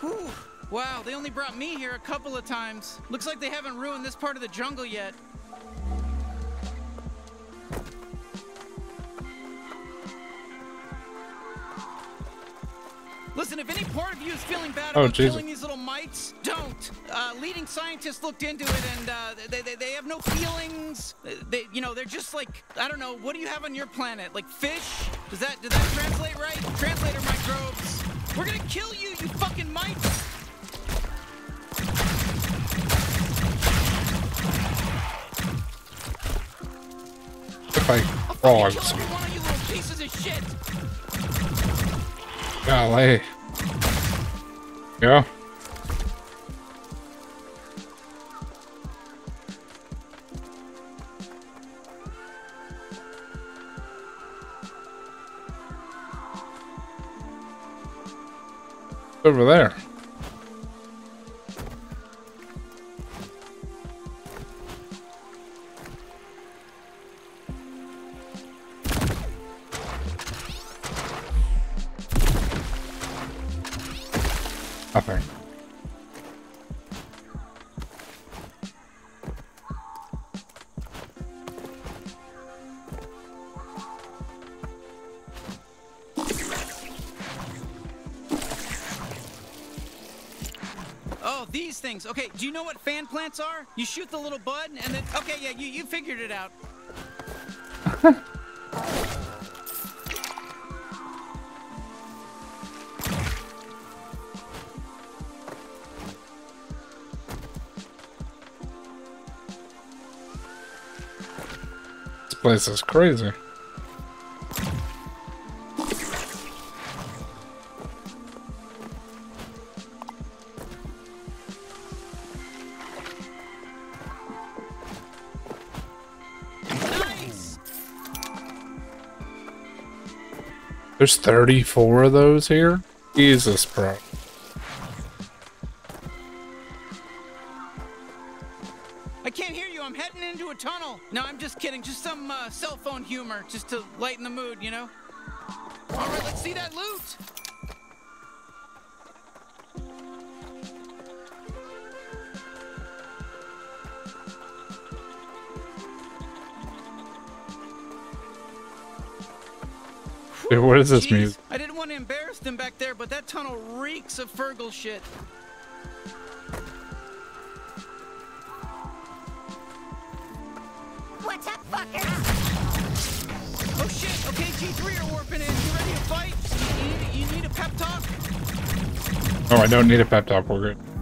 Whew. Wow, they only brought me here a couple of times. Looks like they haven't ruined this part of the jungle yet. Listen, if any part of you is feeling bad Oh, about Jesus. killing these little mites, don't. Uh, leading scientists looked into it, and uh, they, they, they have no feelings. They, you know, they're just like I don't know. What do you have on your planet? Like fish? Does that does that translate right? Translator microbes. We're gonna kill you, you fucking mites. if I frogs. Every Yeah. Over there. Plants are? You shoot the little bud, and then okay, yeah, you you figured it out. This place is crazy. There's 34 of those here? Jesus, bro. I can't hear you. I'm heading into a tunnel. No, I'm just kidding. Just some uh, cell phone humor, just to lighten the mood, you know. What is this Jeez, music? I didn't want to embarrass them back there, but that tunnel reeks of Fergal shit. What's up, fucker? Oh shit! Okay, G3 are warping in. You ready to fight? You need, you need a pep talk? Oh, I don't need a pep talk. We're good.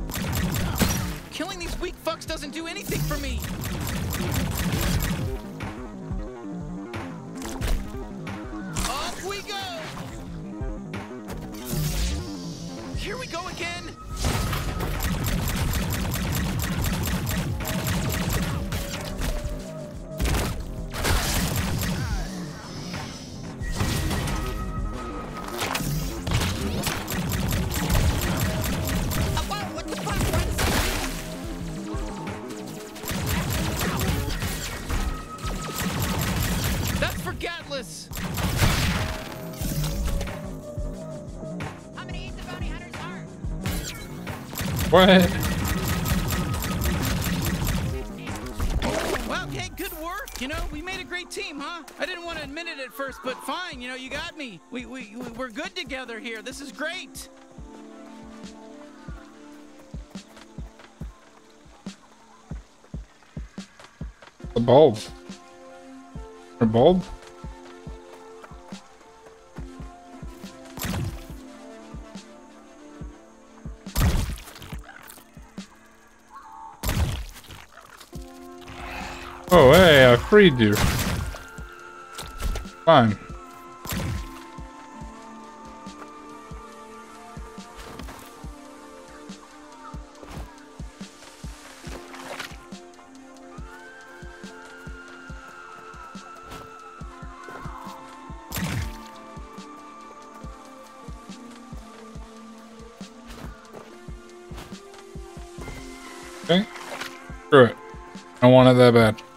What? Well, hey, good work. You know, we made a great team, huh? I didn't want to admit it at first, but fine. You know, you got me. We we we- we're good together here. This is great. The bulb. A bulb? Oh, hey, I freed you. Fine. Okay. Screw it. I want it that bad.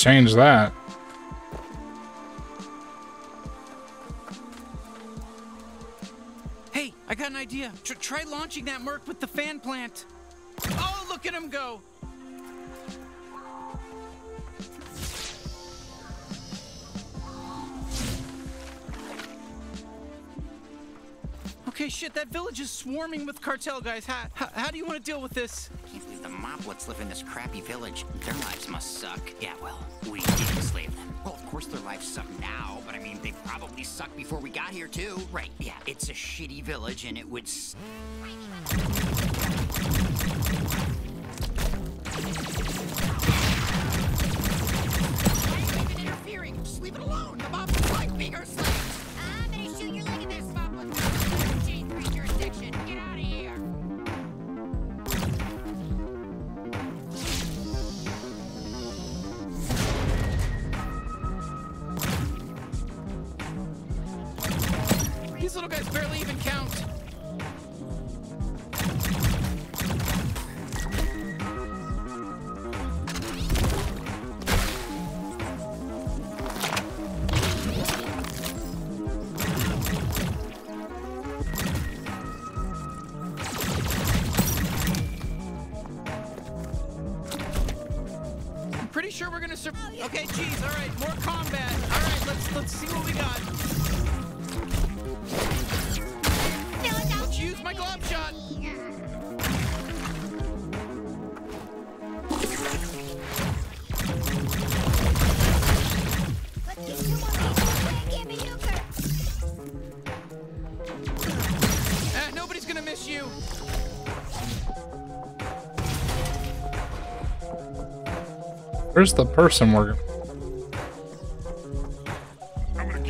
Change that. Hey, I got an idea. Tr- try launching that Merc with the fan plant. Oh, look at him go. Okay, shit, that village is swarming with cartel guys. How, how, how do you want to deal with this? Moplets live in this crappy village. Their lives must suck. Yeah, well, we did enslave them. Well, of course their lives suck now, but I mean, they probably sucked before we got here, too. Right, yeah, it's a shitty village, and it would... Where's the person we're I'm gonna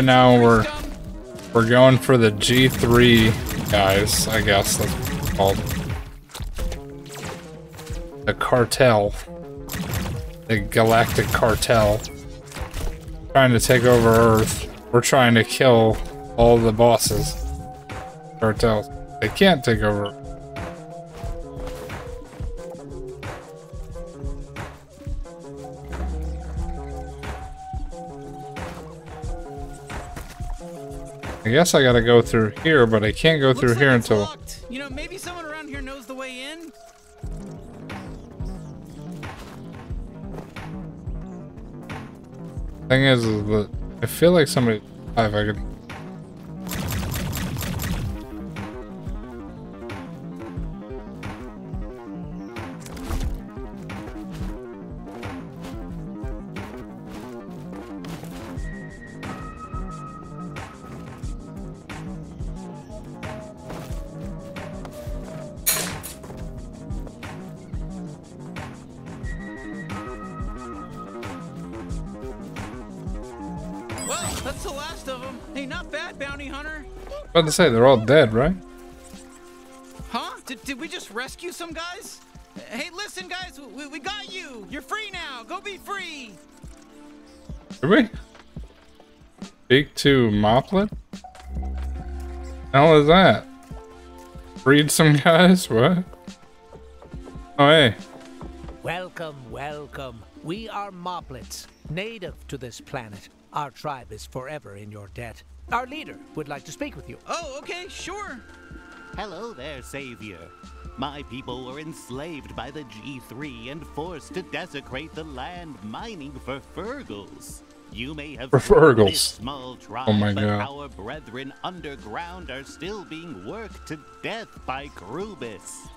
right now we're we're going for the G3 guys, I guess that's called. The cartel. The galactic cartel. Trying to take over Earth. We're trying to kill all the bosses. Cartels. They can't take over I guess I gotta go through here, but I can't go through here until... You know, maybe someone around here knows the way in. Thing is, is that I feel like somebody... If I could... that's the last of them. Hey, not bad, bounty hunter. About to say, they're all dead, right? Huh? Did, did we just rescue some guys? Hey, listen, guys, we, we got you. You're free now. Go be free. Did we? Speak to Moplet? Hell is that? Freed some guys? What? Oh, hey. Welcome, welcome. We are Moplets, native to this planet. Our tribe is forever in your debt. Our leader would like to speak with you. Oh, okay, sure. Hello there, Savior. My people were enslaved by the G3 and forced to desecrate the land mining for Fergals. You may have For heard Fergals. this small tribe, Oh my but God. our brethren underground are still being worked to death by Krubis.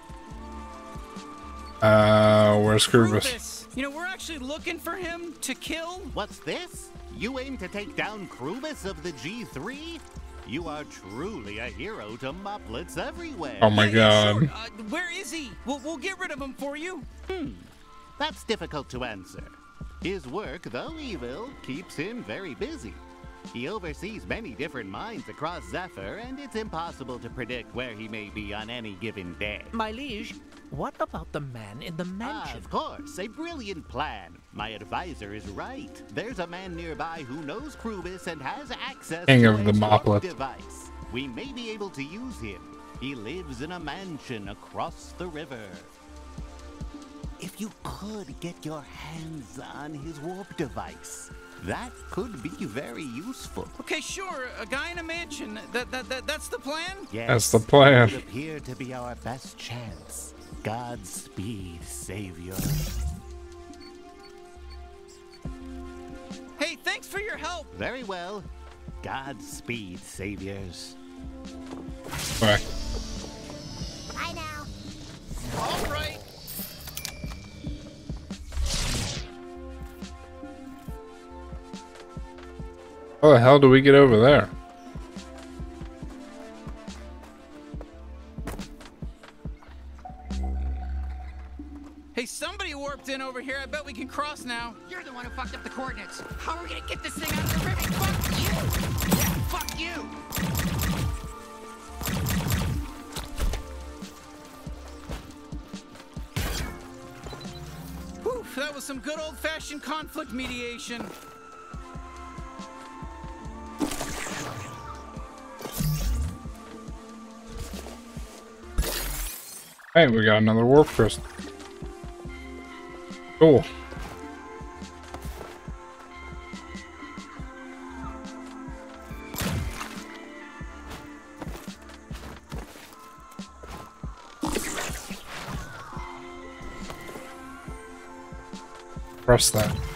Uh, where's Krubis? You know, we're actually looking for him to kill. What's this? You aim to take down Krubis of the G3? You are truly a hero to Moplets everywhere. Oh my god. Uh, where is he? We'll, we'll get rid of him for you. Hmm. That's difficult to answer. His work, though evil, keeps him very busy. He oversees many different mines across Zephyr, and it's impossible to predict where he may be on any given day. My liege, what about the man in the Ah, mansion? of course, a brilliant plan. My advisor is right. There's a man nearby who knows Krubis and has access King to of the cloak device. We may be able to use him. He lives in a mansion across the river. if you could get your hands on his warp device. That could be very useful. Okay, sure. A guy in a mansion. That that, that that's the plan. Yes, That's the plan. It would appear to be our best chance. Godspeed, Savior. Hey, thanks for your help. Very well. Godspeed, Saviors. Bye. Bye now. All right. How the hell do we get over there? Hey, somebody warped in over here. I bet we can cross now. You're the one who fucked up the coordinates. How are we gonna get this thing out of the rivet? Fuck you! Yeah, fuck you! Whew, that was some good old-fashioned conflict mediation. Hey, we got another warp crystal. Cool. Press that.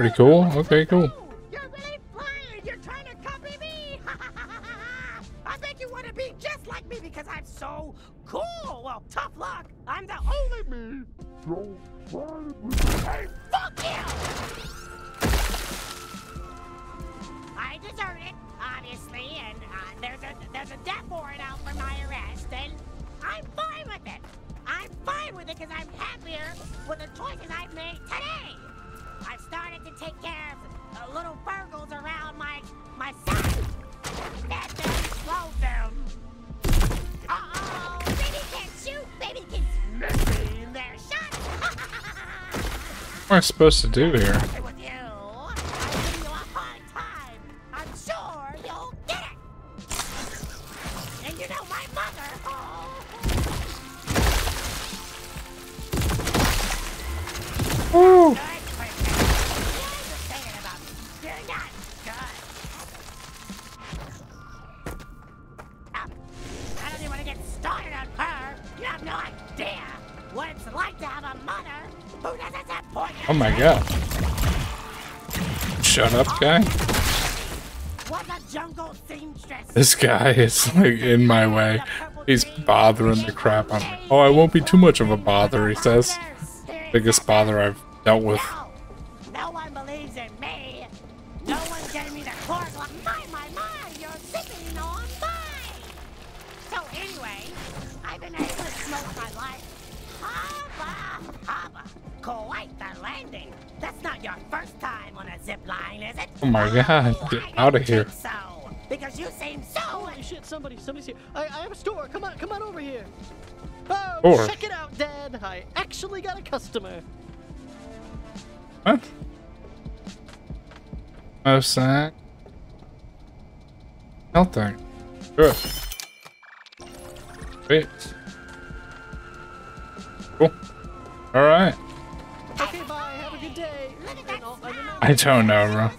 Pretty cool. Okay, cool. I supposed to do here? God. Shut up, guy. This guy is like in my way. He's bothering the crap out of me. Oh, I won't be too much of a bother, he says. Biggest bother I've dealt with. My god, get out of here. So, because you seem so... Oh, holy shit, somebody, somebody's here. I, I have a store. Come on, come on over here. Oh, Store? check it out, Dad. I actually got a customer. What? No sack. Meltdown. Good. Sweet. Cool. Alright. Okay, bye. Have a good day. And all- and remember- I don't know, bro.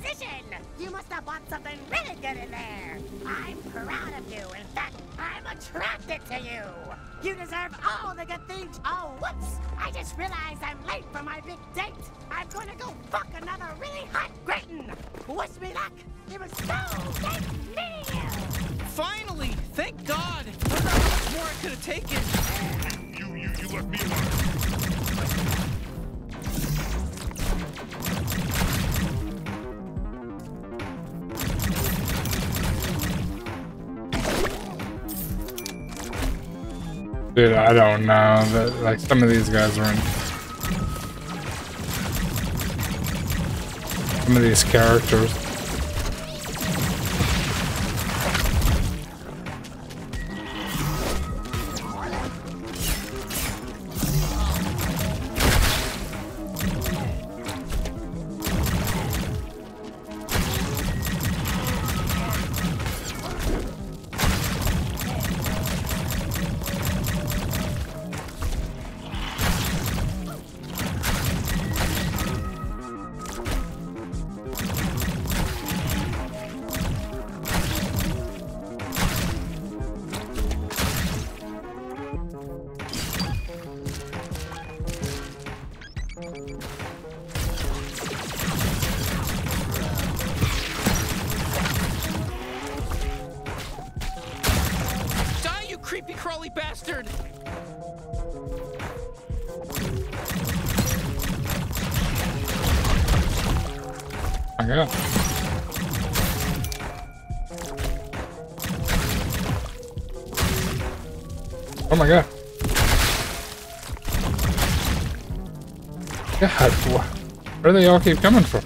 I don't know. That like some of these guys are in. Some of these characters. My God. God, where do they all keep coming from?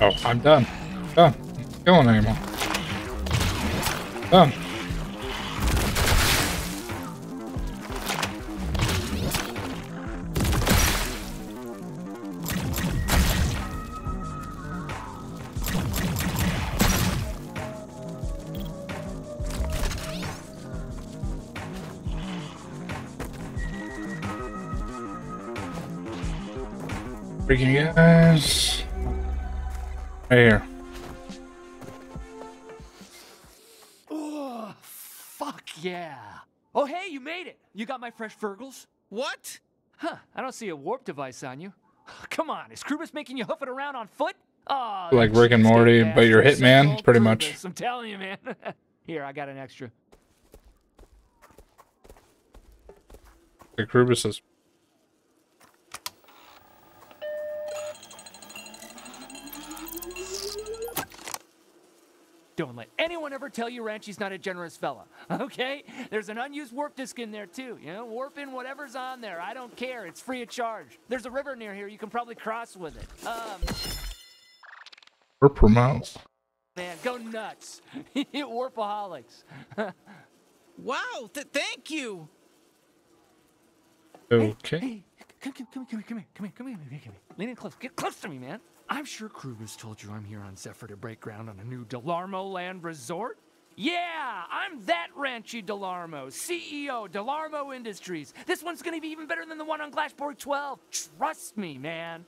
Oh, I'm done. Done. Not killing anymore. Done. Right here. Oh, fuck yeah. Oh, hey, you made it. You got my fresh Fergles? What? Huh, I don't see a warp device on you. Come on, is Krubis making you hoof it around on foot? Oh, Like Rick and Morty, but you're bastard. Hitman, Same old pretty much. Krubis, I'm telling you, man. Here, I got an extra. The Krubis is Don't let anyone ever tell you Ranchy's not a generous fella, okay? There's an unused warp disk in there too. You know, warp in whatever's on there. I don't care. It's free of charge. There's a river near here. You can probably cross with it. Um, or promote. man, go nuts. Warpaholics. Wow, th- thank you! Okay. Hey, Come, come, come, come here, come here, come here, come here, come here, come here. Lean in close. Get close to me, man. I'm sure Krubis told you I'm here on Zephyr to break ground on a new Dularmo Land Resort. Yeah, I'm that Ranchy Dularmo, CEO, Dularmo Industries. This one's gonna be even better than the one on Glashborg 12. Trust me, man.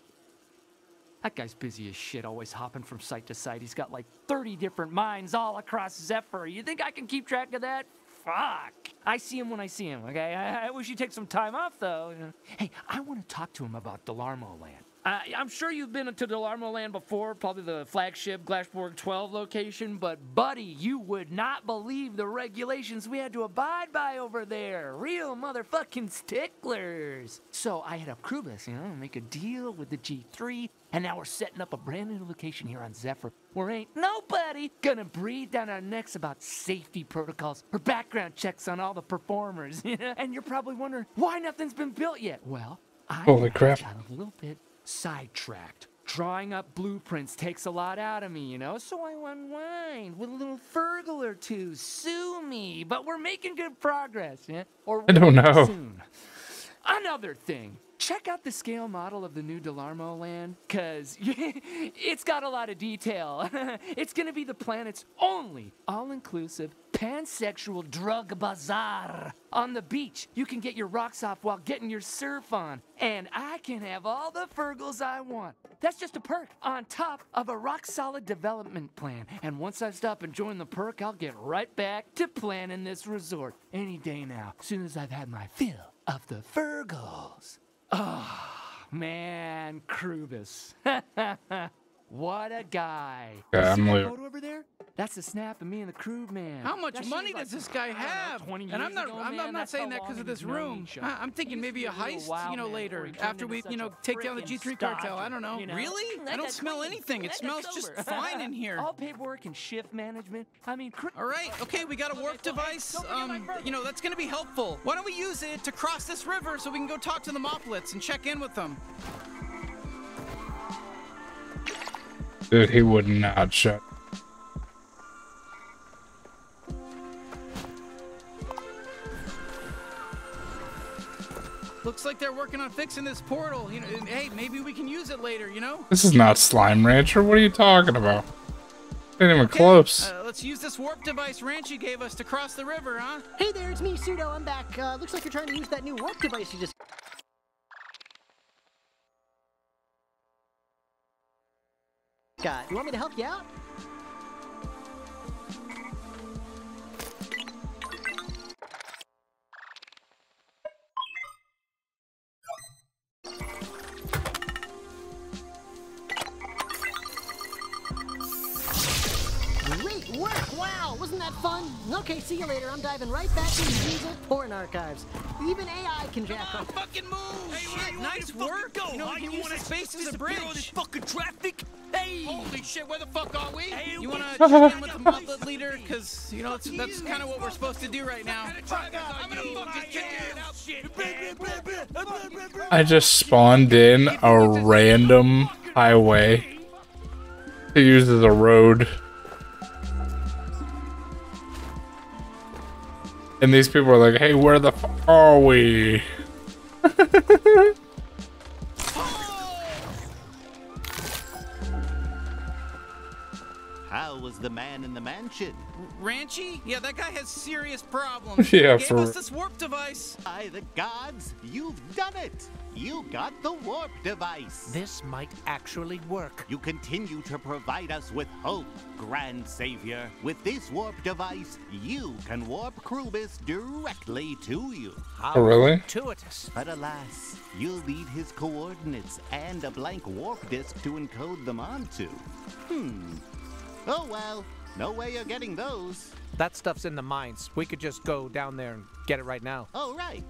That guy's busy as shit, always hopping from site to site. He's got like 30 different mines all across Zephyr. You think I can keep track of that? Fuck. I see him when I see him, okay? I, I wish he'd take some time off, though. Hey, I want to talk to him about Dularmo Land. Uh, I'm sure you've been to Dularmo Land before, probably the flagship Glashborg 12 location, but buddy, you would not believe the regulations we had to abide by over there. Real motherfucking sticklers. So I hit up Krubis, you know, make a deal with the G3, and now we're setting up a brand new location here on Zephyr where ain't nobody gonna breathe down our necks about safety protocols or background checks on all the performers. and you're probably wondering why nothing's been built yet. Well, I Holy crap. got a little bit sidetracked. Drawing up blueprints takes a lot out of me, you know, so I unwind with a little Fergal or two. Sue me, but we're making good progress, yeah? Or I don't know. Soon. Another thing. Check out the scale model of the new Dularmo land, cause it's got a lot of detail. it's gonna be the planet's only all-inclusive pansexual drug bazaar. On the beach, you can get your rocks off while getting your surf on. And I can have all the Fergles I want. That's just a perk on top of a rock solid development plan. And once I stop enjoying the perk, I'll get right back to planning this resort any day now, soon as I've had my fill of the Fergles. Oh, ah, man, Krubis. what a guy. Okay, I'm See that leaving. over there? That's a snap of me and the crew man. How much That money does like, this guy I don't know, have? 20 and I'm not. ago, I'm, man, not saying that because of this room. I, I'm thinking maybe a be a little heist. You know, man later before he turned after we, you know, take down the G3 cartel. I don't know. you know? Really? I I don't smell clean. anything. I It smells just sober. fine in here. All paperwork and shift management. I mean, All right, okay, we got a warp device. Um, you know, that's gonna be helpful. Why don't we use it to cross this river so we can go talk to the Moplets and check in with them? Dude, he would not shut. Looks like they're working on fixing this portal. You know, hey, maybe we can use it later. You know? This is not Slime Rancher. What are you talking about? Ain't even close. Uh, let's use this warp device Ranchy gave us to cross the river, huh? Hey there, it's me, Pseudo. I'm back. Uh, looks like you're trying to use that new warp device you just. Got. You want me to help you out? Great work! Wow, wasn't that fun? Okay, see you later. I'm diving right back into the Diesel porn archives. Even AI can jack up. Fucking move! Shit, nice work. Go, you know, huh? we can You wanna space as a bridge. all this fucking traffic? Hey! Holy shit, where the fuck are we? Hey, you wanna we- check in with the Moplet leader? Cause you know that's, that's kind of what we're supposed to do right now. I'm gonna fucking kick your out. I just spawned in a random highway to use as a road. And these people are like, hey, where the f are we? the man in the mansion? Ranchy? Yeah, that guy has serious problems. Yeah, he gave for- us this warp device. By the gods, you've done it! You got the warp device! This might actually work. You continue to provide us with hope, Grand Savior. With this warp device, you can warp Krubis directly to you. Oh, really? Gratuitous. But alas, you'll need his coordinates and a blank warp disk to encode them onto. Hmm. Oh well, no way you're getting those. That stuff's in the mines. We could just go down there and get it right now. Oh, right.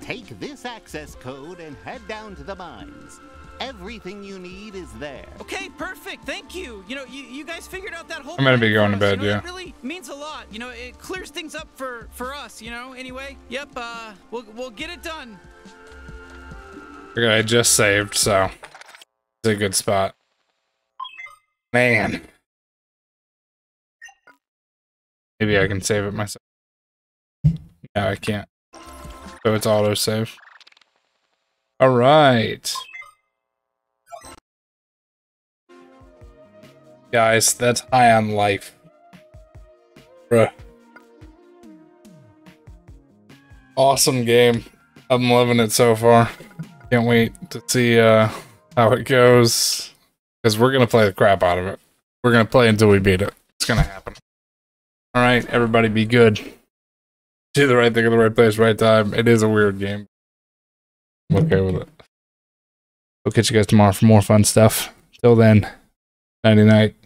Take this access code and head down to the mines. Everything you need is there. Okay, perfect. Thank you. You know, you, you guys figured out that whole. I'm gonna be going to us. bed, You know, yeah. It really means a lot. You know, it clears things up for for us. You know. Anyway, yep. Uh, we'll we'll get it done. Okay, I just saved, so it's a good spot. Man. Maybe I can save it myself. No, I can't. So it's auto save. Alright. Guys, that's high on life. Bruh. Awesome game. I'm loving it so far. Can't wait to see uh, how it goes. Because we're going to play the crap out of it. We're going to play until we beat it. It's going to happen. Alright, everybody be good. Do the right thing at the right place, right time. It is a weird game. I'm okay with it. We'll catch you guys tomorrow for more fun stuff. Till then, nighty night.